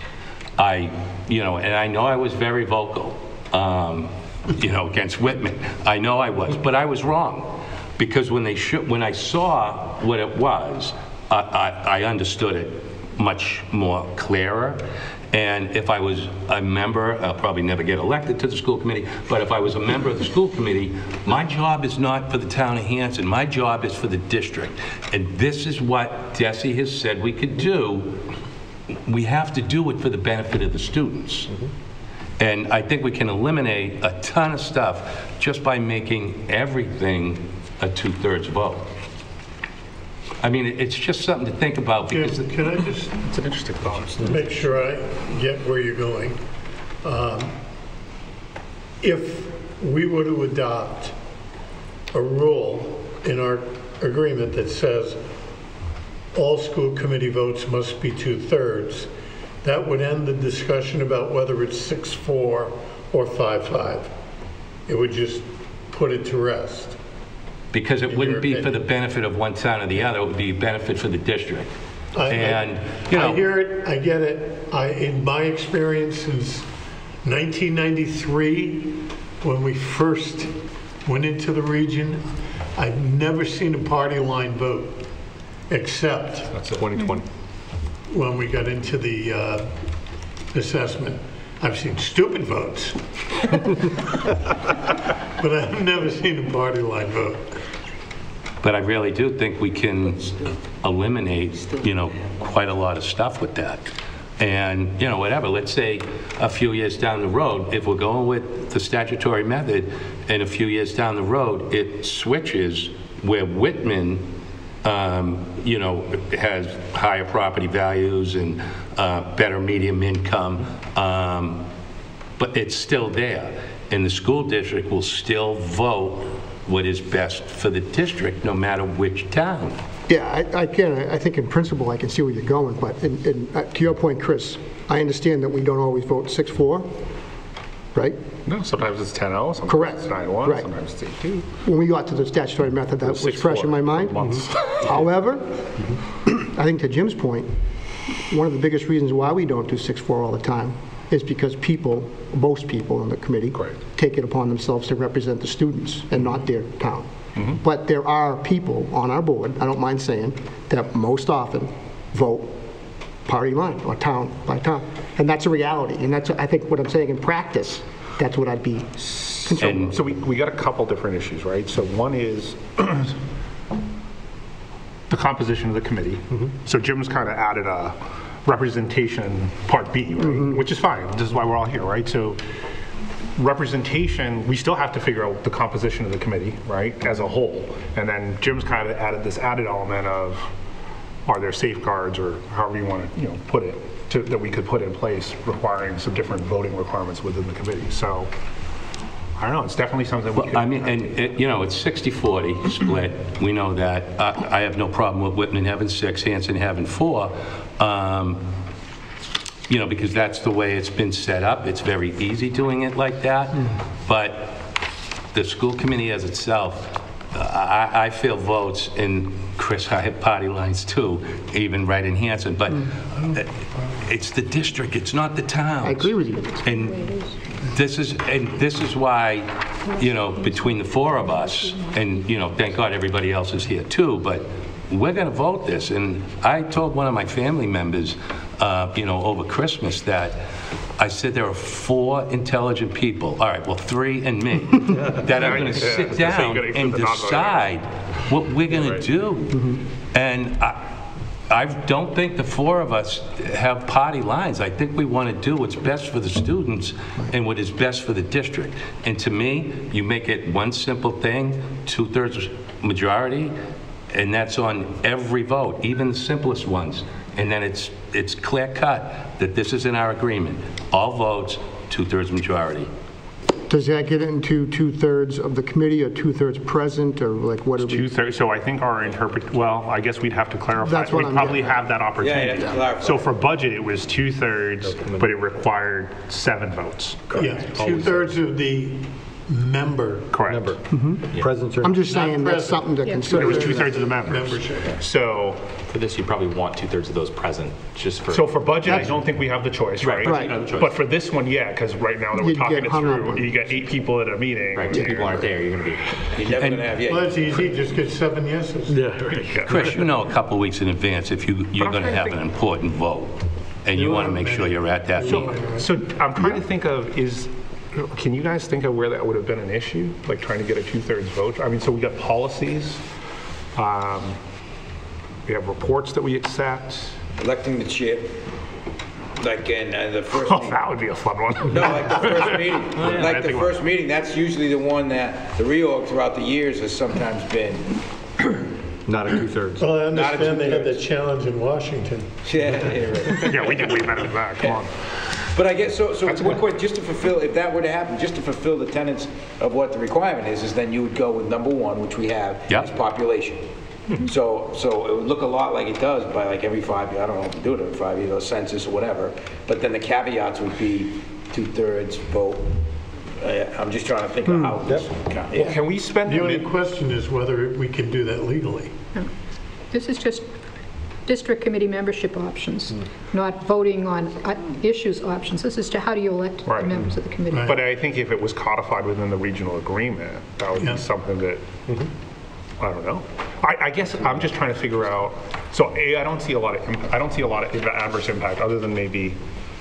I, you know, and I know I was very vocal, um, you know, against Whitman. I know I was, but I was wrong. Because when they when I saw what it was, I, I, I understood it much more clearer. And if I was a member, I'll probably never get elected to the school committee, but if I was a member of the school committee, my job is not for the town of Hanson, my job is for the district. And this is what DESE has said we could do we have to do it for the benefit of the students. Mm-hmm. And I think we can eliminate a ton of stuff just by making everything a two-thirds vote. I mean, it's just something to think about because, can I just It's an interesting thought. make sure I get where you're going? Um, If we were to adopt a rule in our agreement that says all school committee votes must be two-thirds, that would end the discussion about whether it's 6-4 or 5-5. It would just put it to rest. Because it In wouldn't your be for the benefit of one town or the other, it would be a benefit for the district. I- I- And, you I know, hear it, I get it. I, in my experience since 1993, when we first went into the region, I've never seen a party line vote, except 2020. when we got into the uh, assessment. I've seen stupid votes. But I've never seen a party line vote. But I really do think we can eliminate, you know, quite a lot of stuff with that. And, you know, whatever, let's say a few years down the road, if we're going with the statutory method, and a few years down the road, it switches where Whitman, um, you know, has higher property values and uh, better medium income, um, but it's still there. And the school district will still vote what is best for the district, no matter which town. Yeah, I, I can, I think in principle, I can see where you're going, but in, in, uh, to your point, Chris, I understand that we don't always vote 6-4, right? No, sometimes it's 10-0, sometimes Correct. it's 9-1, Right. sometimes it's 8-2. When we got to the statutory method, that was fresh in my mind. However, I think to Jim's point, one of the biggest reasons why we don't do 6-4 all the time is because people, most people on the committee, Correct. take it upon themselves to represent the students and not their town. Mm-hmm. But there are people on our board, I don't mind saying, that most often vote party line or town by town. And that's a reality, and that's, I think what I'm saying in practice, that's what I'd be concerned And. So we, we got a couple different issues, right? So one is the composition of the committee. Mm-hmm. So Jim's kind of added a representation, part B, right? Mm-hmm. which is fine. This is why we're all here, right? So representation, we still have to figure out the composition of the committee, right, as a whole. And then Jim's kind of added this added element of, are there safeguards, or however you want to, you know, put it, to- that we could put in place requiring some different voting requirements within the committee. So, I don't know, it's definitely something we could. I mean, and, it- you know, it's 60/40 split, we know that. I I have no problem with Whitman having six, Hanson having four. Um, you know, because that's the way it's been set up. It's very easy doing it like that. But the school committee as itself, uh, I, I feel votes, and Chris, I have party lines too, even right in Hanson, but uh, it's the district, it's not the town. I agree with you. And this is, and this is why, you know, between the four of us, and, you know, thank God everybody else is here too, but we're going to vote this. And I told one of my family members, uh, you know, over Christmas that, I said there are four intelligent people, all right, well, three and me, that are going to Yeah, sit was gonna say, you down gotta and include the non-voting. decide what we're going to Right. do. And I, I don't think the four of us have party lines. I think we want to do what's best for the students and what is best for the district. And to me, you make it one simple thing, two-thirds majority, and that's on every vote, even the simplest ones. And then it's, it's clear cut that this is in our agreement. All votes, two-thirds majority. Does that get into two-thirds of the committee or two-thirds present, or like what are we? Two-thirds, so I think our interpret, well, I guess we'd have to clarify. That's what We'd I'm probably getting at. have that opportunity. you have to clarify. So for budget, it was two-thirds, but it required seven votes. Yeah, two-thirds of the member Correct. Mm-hmm. Presence or... I'm just Not saying that's present. something to Yeah. It consider. was two-thirds of the members. membership. So, For this, you probably want two-thirds of those present, just for. so for budget, I don't think we have the choice, right? Right. you have the choice. But for this one, yeah, because right now that we're You'd talking get it hung up on through, you got eight people at a meeting. Right, two people aren't there, you're gonna be. You're never gonna have, Well, yeah, that's easy, just get seven yeses. Yeah. Chris, you know a couple weeks in advance if you, you're going to have an important vote, and you want to make sure you're at that meeting. So I'm trying to think of, is, can you guys think of where that would have been an issue? Like trying to get a two-thirds vote? I mean, so we got policies, um, we have reports that we accept. electing the chair, like in uh, the first Oh, meeting. that would be a fun one. No, like the first meeting, I like the first meeting, that's usually the one that, the reorg throughout the years has sometimes been, Not a two-thirds. Well, I Not a understand they had the challenge in Washington. yeah, yeah, right. Yeah, we did way better than that, come on. But I guess, so, so one question, just to fulfill, if that were to happen, just to fulfill the tenets of what the requirement is, is then you would go with number one, which we have, Yep. is population. So, so it would look a lot like it does by like every five, I don't know if we do it every five years, or census or whatever, but then the caveats would be two-thirds vote. Uh, I'm just trying to think of how this, yeah. Can we spend, The a only question is whether we can do that legally. This is just district committee membership options, not voting on uh, issues options. This is to how do you elect the Right. members of the committee. Right. but I think if it was codified within the regional agreement, that would Yeah. be something that, I don't know. I, I guess I'm just trying to figure out, so A, I don't see a lot of, imp- I don't see a lot of adverse impact, other than maybe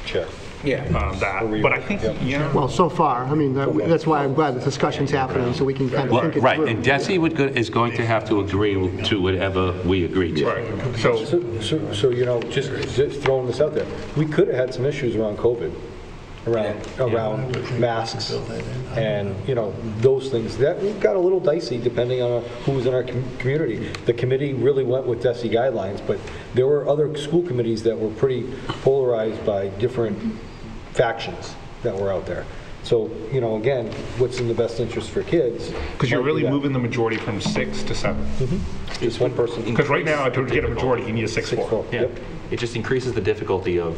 Chair. Yeah. um, that. But I think, you know, Well, so far, I mean, that- that's why I'm glad the discussion's happening, so we can kind of Well, think it Right, through. and DESE would, go- is going to have to agree to whatever we agree to. right, so, So, so- so, you know, just, just throwing this out there, we could have had some issues around COVID, around, around masks, and, you know, those things. That got a little dicey depending on who was in our com- community. The committee really went with DESE guidelines, but there were other school committees that were pretty polarized by different factions that were out there. So, you know, again, what's in the best interest for kids? because you're might be really that. moving the majority from six to seven. Mm-hmm. Just one person. Because right now, to get a majority, you need a six Six, four. four. Yeah, Yep. it just increases the difficulty of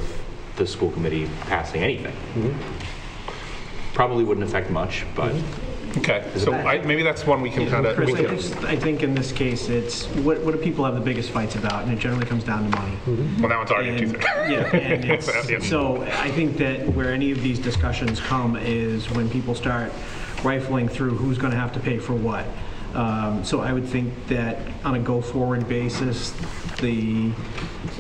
the school committee passing anything. Mm-hmm. Probably wouldn't affect much, but mm-hmm. Okay, so I, maybe that's one we can kind of, Chris, I just, I think in this case, it's, what, what do people have the biggest fights about? And it generally comes down to money. well, now it's arguing And- two-thirds. Yeah, and Yeah. it's, so I think that where any of these discussions come is when people start rifling through who's going to have to pay for what. Um, So I would think that on a go-forward basis, the,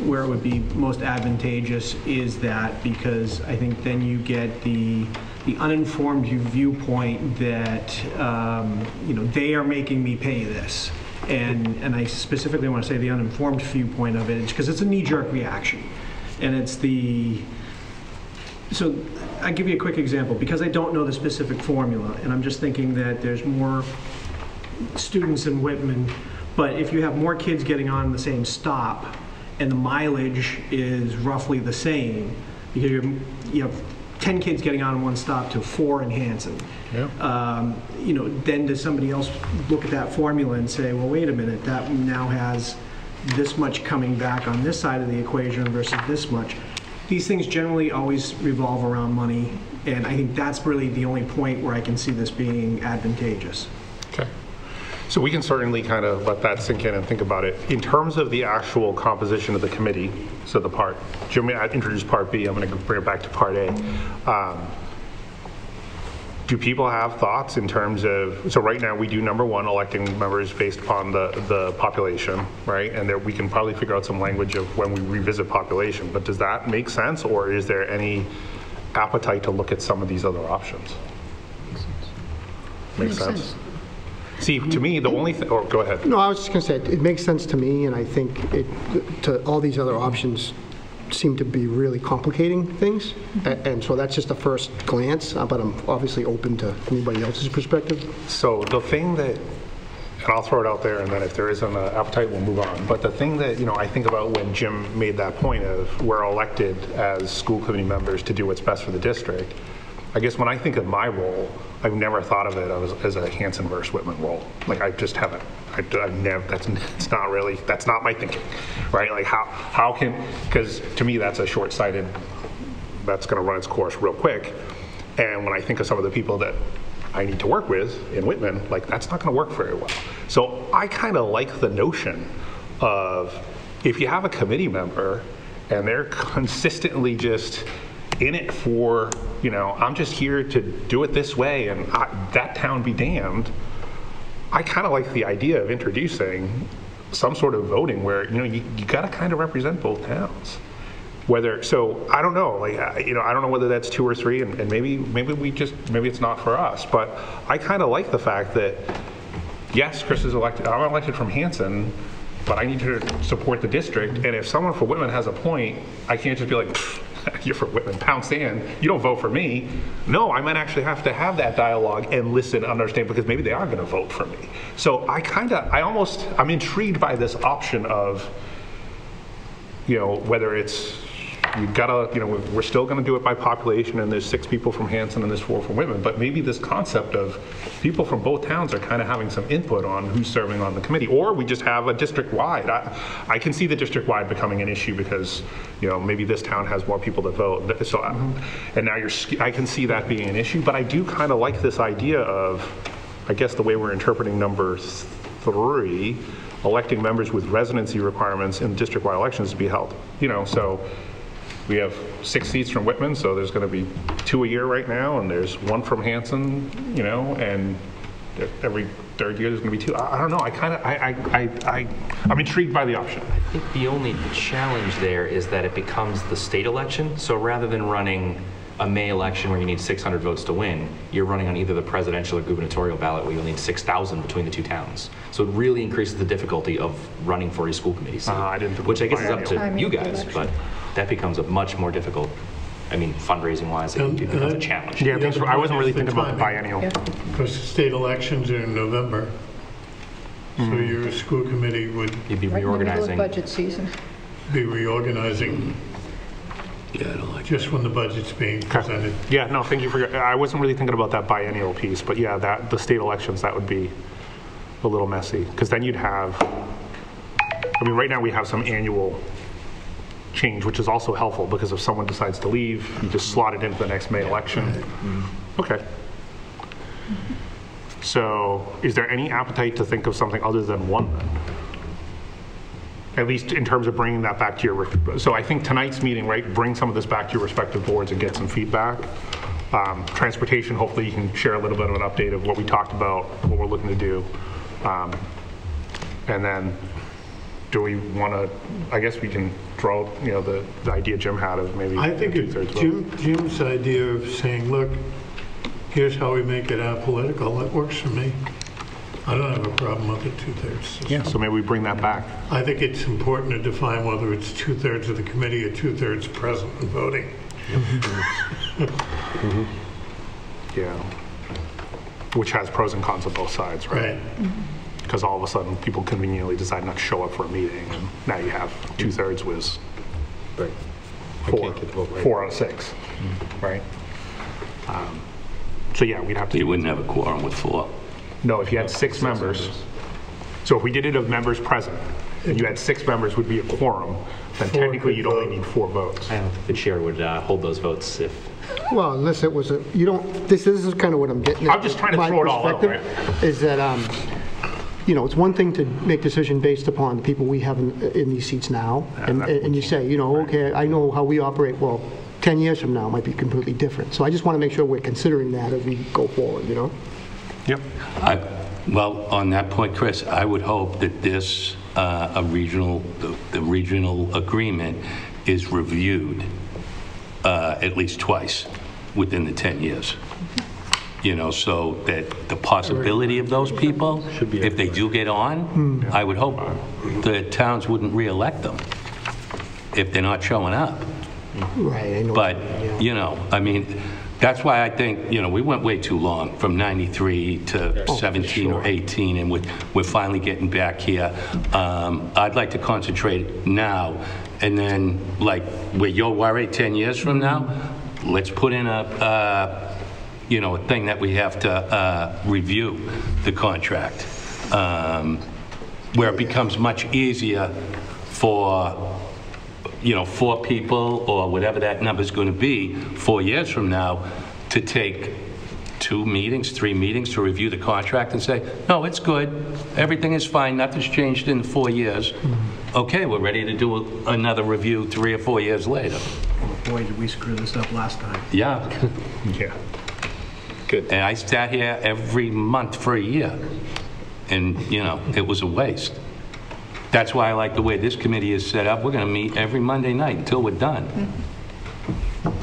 where it would be most advantageous is that because I think then you get the, the uninformed viewpoint that, um, you know, they are making me pay this. And, and I specifically want to say the uninformed viewpoint of it, because it's a knee-jerk reaction. And it's the, so I'll give you a quick example, because I don't know the specific formula, and I'm just thinking that there's more students in Whitman, but if you have more kids getting on the same stop, and the mileage is roughly the same, because you have 10 kids getting on one stop to four in Hanson. Um, You know, then does somebody else look at that formula and say, well, wait a minute, that now has this much coming back on this side of the equation versus this much? these things generally always revolve around money, and I think that's really the only point where I can see this being advantageous. Okay. So we can certainly kind of let that sink in and think about it. In terms of the actual composition of the committee, so the part, Jim I introduced Part B, I'm going to bring it back to Part A. Um, Do people have thoughts in terms of, so right now, we do number one, electing members based upon the, the population, right? And there, we can probably figure out some language of when we revisit population, but does that make sense? Or is there any appetite to look at some of these other options? Makes sense. Makes sense? See, to me, the only, thing. oh, go ahead. No, I was just going to say, it makes sense to me, and I think it, to, all these other options seem to be really complicating things, A- and so that's just a first glance, uh, but I'm obviously open to anybody else's perspective. So the thing that, and I'll throw it out there, and then if there isn't an appetite, we'll move on. But the thing that, you know, I think about when Jim made that point of we're elected as school committee members to do what's best for the district, I guess when I think of my role, I've never thought of it as, as a Hanson versus Whitman role. Like, I just haven't. I, I've never, that's, it's not really, that's not my thinking, right? Like, how, how can, because to me, that's a short-sighted, that's going to run its course real quick. And when I think of some of the people that I need to work with in Whitman, like that's not going to work very well. So I kind of like the notion of if you have a committee member and they're consistently just in it for, you know, I'm just here to do it this way and I, that town be damned. I kind of like the idea of introducing some sort of voting where, you know, you, you got to kind of represent both towns whether so i don't know like you know i don't know whether that's two or three and, and maybe maybe we just maybe it's not for us but i kind of like the fact that yes chris is elected i'm elected from hanson but i need to support the district and if someone for whitman has a point i can't just be like you're for whitman pound sand. You don't vote for me. No i might actually have to have that dialogue and listen understand because maybe they are going to vote for me. So i kind of i almost i'm intrigued by this option of you know, whether it's, you gotta, you know, we're- still gonna do it by population, and there's six people from Hanson and there's four from Whitman, but maybe this concept of people from both towns are kind of having some input on who's serving on the committee, or we just have a district-wide. I, I can see the district-wide becoming an issue because, you know, maybe this town has more people that vote, so, I- and now you're, I can see that being an issue, but I do kind of like this idea of, I guess the way we're interpreting number three, electing members with residency requirements in district-wide elections to be held. You know, so we have six seats from Whitman, so there's going to be two a year right now, and there's one from Hanson, you know, and every third year there's going to be two. I I don't know, I kind of, I, I, I, I- I'm intrigued by the option. I think the only challenge there is that it becomes the state election. So rather than running a May election where you need 600 votes to win, you're running on either the presidential or gubernatorial ballot where you'll need 6,000 between the two towns. So it really increases the difficulty of running for a school committee seat. Uh, I didn't think Which I guess is up to biennial. you guys, the but that becomes a much more difficult, I mean, fundraising wise, it And- becomes and a I- challenge. Yeah, The thanks for- I wasn't really is the thinking about the biennial. Yeah. Because the state elections are in November, so Mm-hmm. your school committee would You'd be Right in the middle of reorganizing. budget season. be reorganizing Yeah, I don't like just when the budget's being presented. Yeah, no, thank you for, your- I wasn't really thinking about that biennial piece, but yeah, that, the state elections, that would be a little messy, because then you'd have, I mean, right now we have some annual change, which is also helpful, because if someone decides to leave, you just slot it into the next May election. Okay. So is there any appetite to think of something other than one then? At least in terms of bringing that back to your, so I think tonight's meeting, right, bring some of this back to your respective boards and get some feedback. Um, Transportation, hopefully you can share a little bit of an update of what we talked about, what we're looking to do. Um, And then, do we want to, I guess we can throw, you know, the, the idea Jim had of maybe I think a if two-thirds vote. Jim, Jim's idea of saying, look, here's how we make it apolitical, that works for me. I don't have a problem with the two-thirds. Yeah, so maybe we bring that back. I think it's important to define whether it's two-thirds of the committee or two-thirds present and voting. Yeah. Which has pros and cons on both sides, right? Right. Mm-hmm. Because all of a sudden, people conveniently decide not to show up for a meeting, and now you have two-thirds was Right. four, four out of six, right? Um, So yeah, we'd have to. You wouldn't have a quorum with four. No, if you had six members, so if we did it of members present, and you had six members would be a quorum, then Four technically you'd only need four votes. I don't think the chair would uh, hold those votes if, Well, unless it was a, you don't, this this is kind of what I'm getting at. I'm just trying to My throw it all out, perspective Is that, um, you know, it's one thing to make decision based upon the people we have in, in these seats now. And, that and you say, you know, okay, I know how we operate, well, 10 years from now might be completely different. So I just want to make sure we're considering that as we go forward, you know? Yep. I- Well, on that point, Chris, I would hope that this, uh, a regional, the- the regional agreement is reviewed uh, at least twice within the 10 years. You know, so that the possibility of those people, if they do get on, I would hope the towns wouldn't reelect them if they're not showing up. Right, I know. But, you know, I mean, that's why I think, you know, we went way too long, from 93 to 17 or 18, and we're, we're finally getting back here. Um, I'd like to concentrate now, and then, like, where you're worried 10 years from now, let's put in a, uh, you know, a thing that we have to uh, review the contract, um, where it becomes much easier for you know, four people or whatever that number is going to be four years from now to take two meetings, three meetings to review the contract and say, no, it's good, everything is fine, nothing's changed in four years. Okay, we're ready to do a- another review three or four years later. Boy, did we screw this up last time. Yeah. Yeah. Good. And I sat here every month for a year, and, you know, it was a waste. That's why I like the way this committee is set up. We're going to meet every Monday night until we're done.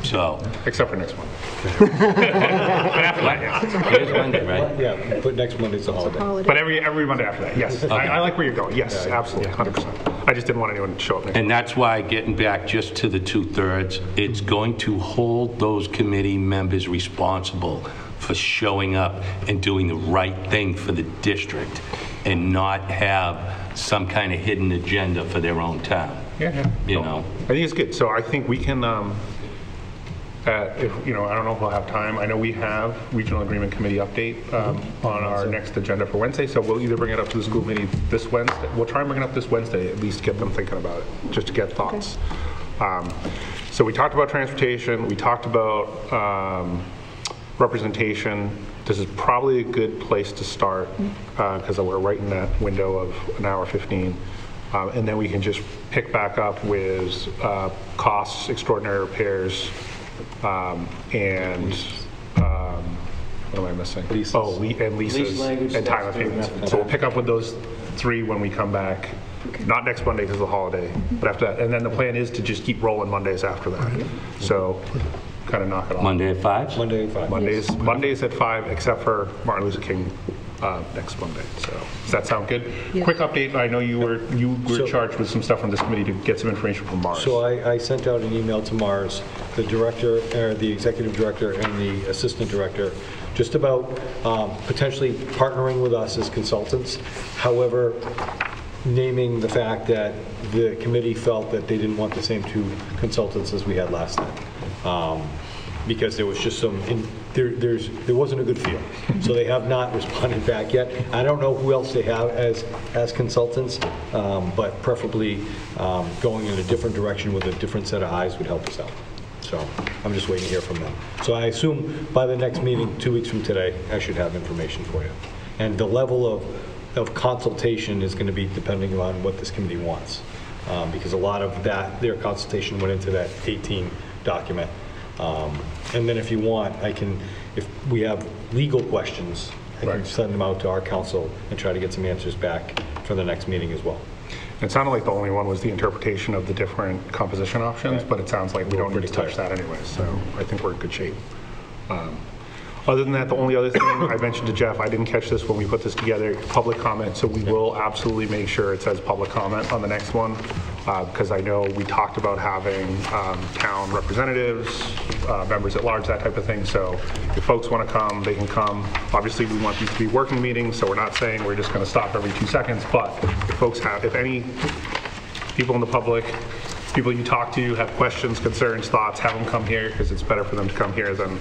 So, Except for next one. But after that, yeah. it is Monday, right? Yeah, but next Monday's a holiday. Holiday. But every, every Monday after that, yes. I, I like where you're going, yes, absolutely, 100%. I just didn't want anyone to show up next. And that's why, getting back just to the two-thirds, it's going to hold those committee members responsible for showing up and doing the right thing for the district and not have some kind of hidden agenda for their own town. Yeah, yeah. You So, know. I think it's good. So I think we can, um, uh, if, you know, I don't know if we'll have time. I know we have Regional Agreement Committee update um, on our next agenda for Wednesday, so we'll either bring it up to the school committee this Wednesday, we'll try and bring it up this Wednesday, at least get them thinking about it, just to get thoughts. Um, So we talked about transportation, we talked about um, representation. This is probably a good place to start, because we're right in that window of an hour 15. Um, And then we can just pick back up with uh, costs, extraordinary repairs, um, and, um, what am I missing? Leases. Oh, le- and leases language, and time of that's payments. So we'll pick up with those three when we come back, not next Monday because of the holiday, but after that. And then the plan is to just keep rolling Mondays after that. So kind of knock it off. Monday at five? Monday at five. Mondays, Mondays at five, except for Martin Luther King uh, next Monday. So, does that sound good? Yes. Quick update, I know you were, you were So- charged with some stuff from this committee to get some information from MARS. So I, I sent out an email to MARS, the director, or the executive director and the assistant director, just about um, potentially partnering with us as consultants. However, naming the fact that the committee felt that they didn't want the same two consultants as we had last time. Um, Because there was just some, in- there, there's, there wasn't a good feel. So they have not responded back yet. I don't know who else they have as, as consultants, um, but preferably um, going in a different direction with a different set of eyes would help us out. So I'm just waiting to hear from them. So I assume by the next meeting, two weeks from today, I should have information for you. And the level of, of consultation is going to be depending on what this committee wants. Um, Because a lot of that, their consultation went into that 18 document. Um, And then if you want, I can, if we have legal questions, I can Right. send them out to our counsel and try to get some answers back for the next meeting as well. It sounded like the only one was the interpretation of the different composition options, but it sounds like we don't need to touch that anyway, so I think we're in good shape. Um, Other than that, the only other thing I mentioned to Jeff, I didn't catch this when we put this together, public comment, so we will absolutely make sure it says public comment on the next one, because I know we talked about having um, town representatives, uh, members at large, that type of thing, so if folks want to come, they can come. Obviously, we want these to be working meetings, so we're not saying we're just going to stop every two seconds, but if folks have, if any people in the public, people you talk to have questions, concerns, thoughts, have them come here, because it's better for them to come here than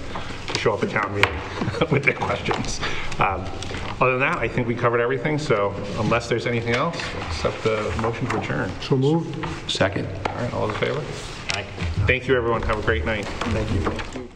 to show up at town meeting with their questions. Um, Other than that, I think we covered everything, so unless there's anything else, accept the motion to adjourn. So moved? Second. All right, all those in favor? Aye. Thank you, everyone. Have a great night. Thank you.